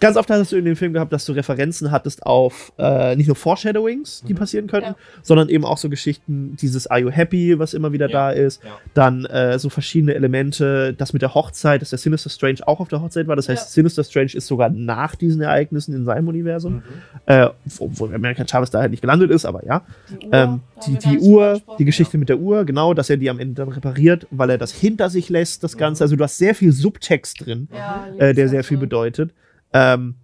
Ganz oft hast du in dem Film gehabt, dass du Referenzen hattest auf äh, nicht nur Foreshadowings, die passieren könnten, Ja. sondern eben auch so Geschichten, dieses Are You Happy, was immer wieder Ja. da ist. Ja. Dann äh, so verschiedene Elemente, das mit der Hochzeit, dass der Sinister Strange auch auf der Hochzeit war. Das heißt, Ja. Sinister Strange ist sogar nach diesen Ereignissen in seinem Universum. Mhm. Äh, obwohl American Chavez da halt nicht gelandet ist, aber ja. Die Ähm, Uhr, haben die die Uhr, die Geschichte mit der Uhr, genau, dass er die am Ende dann repariert, weil er das hinter sich lässt, das Mhm. Ganze. Also du hast sehr viel Subtext drin, Ja, äh, der sehr viel bedeutet. Ähm,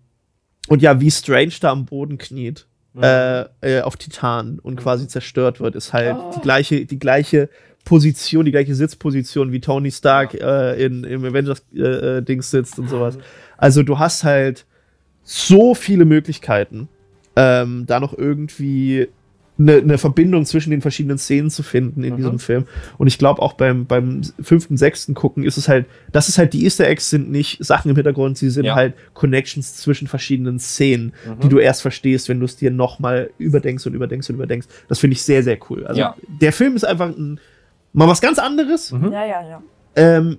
und ja, wie Strange da am Boden kniet, Mhm. äh, äh, auf Titan und quasi zerstört wird, ist halt Oh. die gleiche, die gleiche Position, die gleiche Sitzposition wie Tony Stark äh, in, im Avengers-Dings sitzt und sowas. Also du hast halt so viele Möglichkeiten, ähm, da noch irgendwie eine, eine Verbindung zwischen den verschiedenen Szenen zu finden in Mhm. diesem Film. Und ich glaube auch beim, beim fünften, sechsten gucken ist es halt, das ist halt, die Easter Eggs sind nicht Sachen im Hintergrund, sie sind Ja. halt Connections zwischen verschiedenen Szenen, Mhm. die du erst verstehst, wenn du es dir nochmal überdenkst und überdenkst und überdenkst. Das finde ich sehr, sehr cool. Also Ja. der Film ist einfach ein, mal was ganz anderes. Mhm. Ja, ja, ja. Ähm,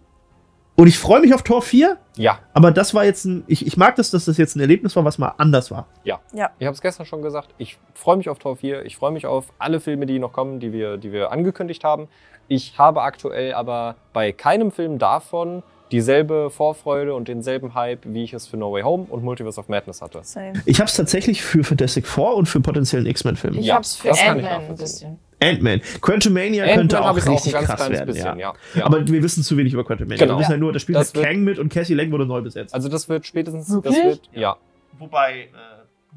und ich freue mich auf Tor 4, Ja, aber das war jetzt ein, ich, ich mag das, dass das jetzt ein Erlebnis war, was mal anders war. ich habe es gestern schon gesagt. Ich freue mich auf Tor 4. Ich freue mich auf alle Filme, die noch kommen, die wir, die wir angekündigt haben. Ich habe aktuell aber bei keinem Film davon dieselbe Vorfreude und denselben Hype, wie ich es für No Way Home und Multiverse of Madness hatte. Same. Ich habe es tatsächlich für Fantastic Four und für potenziellen X-Men-Film. Ich Ja, hab's für das kann ich Ant-Man ein bisschen. Ant-Man. Quantumania könnte Ant-Man auch habe ich auch ein richtig ganz krass kleines werden. bisschen, ja. ja. Aber wir wissen zu wenig über Quantumania. Genau. Wir wissen Ja. nur, das spielt Das wird- Kang mit und Cassie Lang wurde neu besetzt. Also das wird spätestens, das Wirklich? wird, ja, Wobei,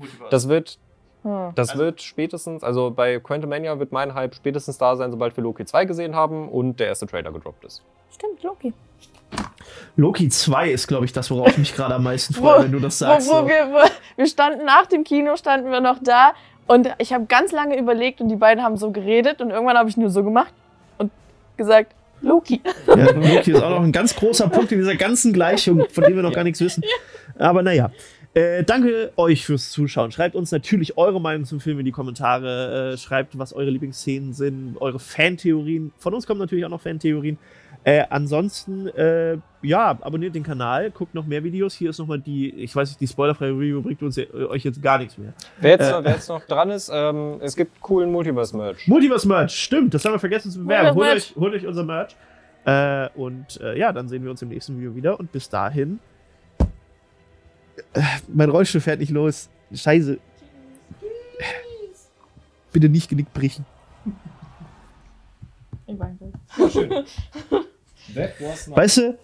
äh, das wird, Hm. das Also- wird spätestens, also bei Quantumania wird mein Hype spätestens da sein, sobald wir Loki 2 gesehen haben und der erste Trailer gedroppt ist. Stimmt, Loki. Loki 2 ist, glaube ich, das, worauf ich mich gerade am meisten Wo- freue, wenn du das Wo, sagst. wo so. wir, wo, wir standen nach dem Kino, standen wir noch da und ich habe ganz lange überlegt und die beiden haben so geredet und irgendwann habe ich nur so gemacht und gesagt, Loki. Ja, Loki ist auch noch ein ganz großer Punkt in dieser ganzen Gleichung, von dem wir noch gar nichts wissen. Aber naja. Äh, danke euch fürs Zuschauen. Schreibt uns natürlich eure Meinung zum Film in die Kommentare. Äh, schreibt, was eure Lieblingsszenen sind, eure Fantheorien. Von uns kommen natürlich auch noch Fantheorien. Äh, ansonsten, äh, ja, abonniert den Kanal, guckt noch mehr Videos. Hier ist nochmal die, ich weiß nicht, die spoilerfreie Review bringt uns, äh, euch jetzt gar nichts mehr. Wer jetzt, wer jetzt noch dran ist, ähm, es gibt coolen Multiverse-Merch. Multiverse-Merch, stimmt, das haben wir vergessen zu bewerben. Holt euch, holt euch unser Merch. Äh, und äh, ja, dann sehen wir uns im nächsten Video wieder. Und bis dahin. Äh, mein Rollstuhl fährt nicht los. Scheiße. Bitte nicht Genick brechen. Ich weiß nicht. Weißt du,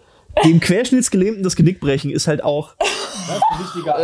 dem Querschnittsgelähmten das Genick brechen ist halt auch. das wichtiger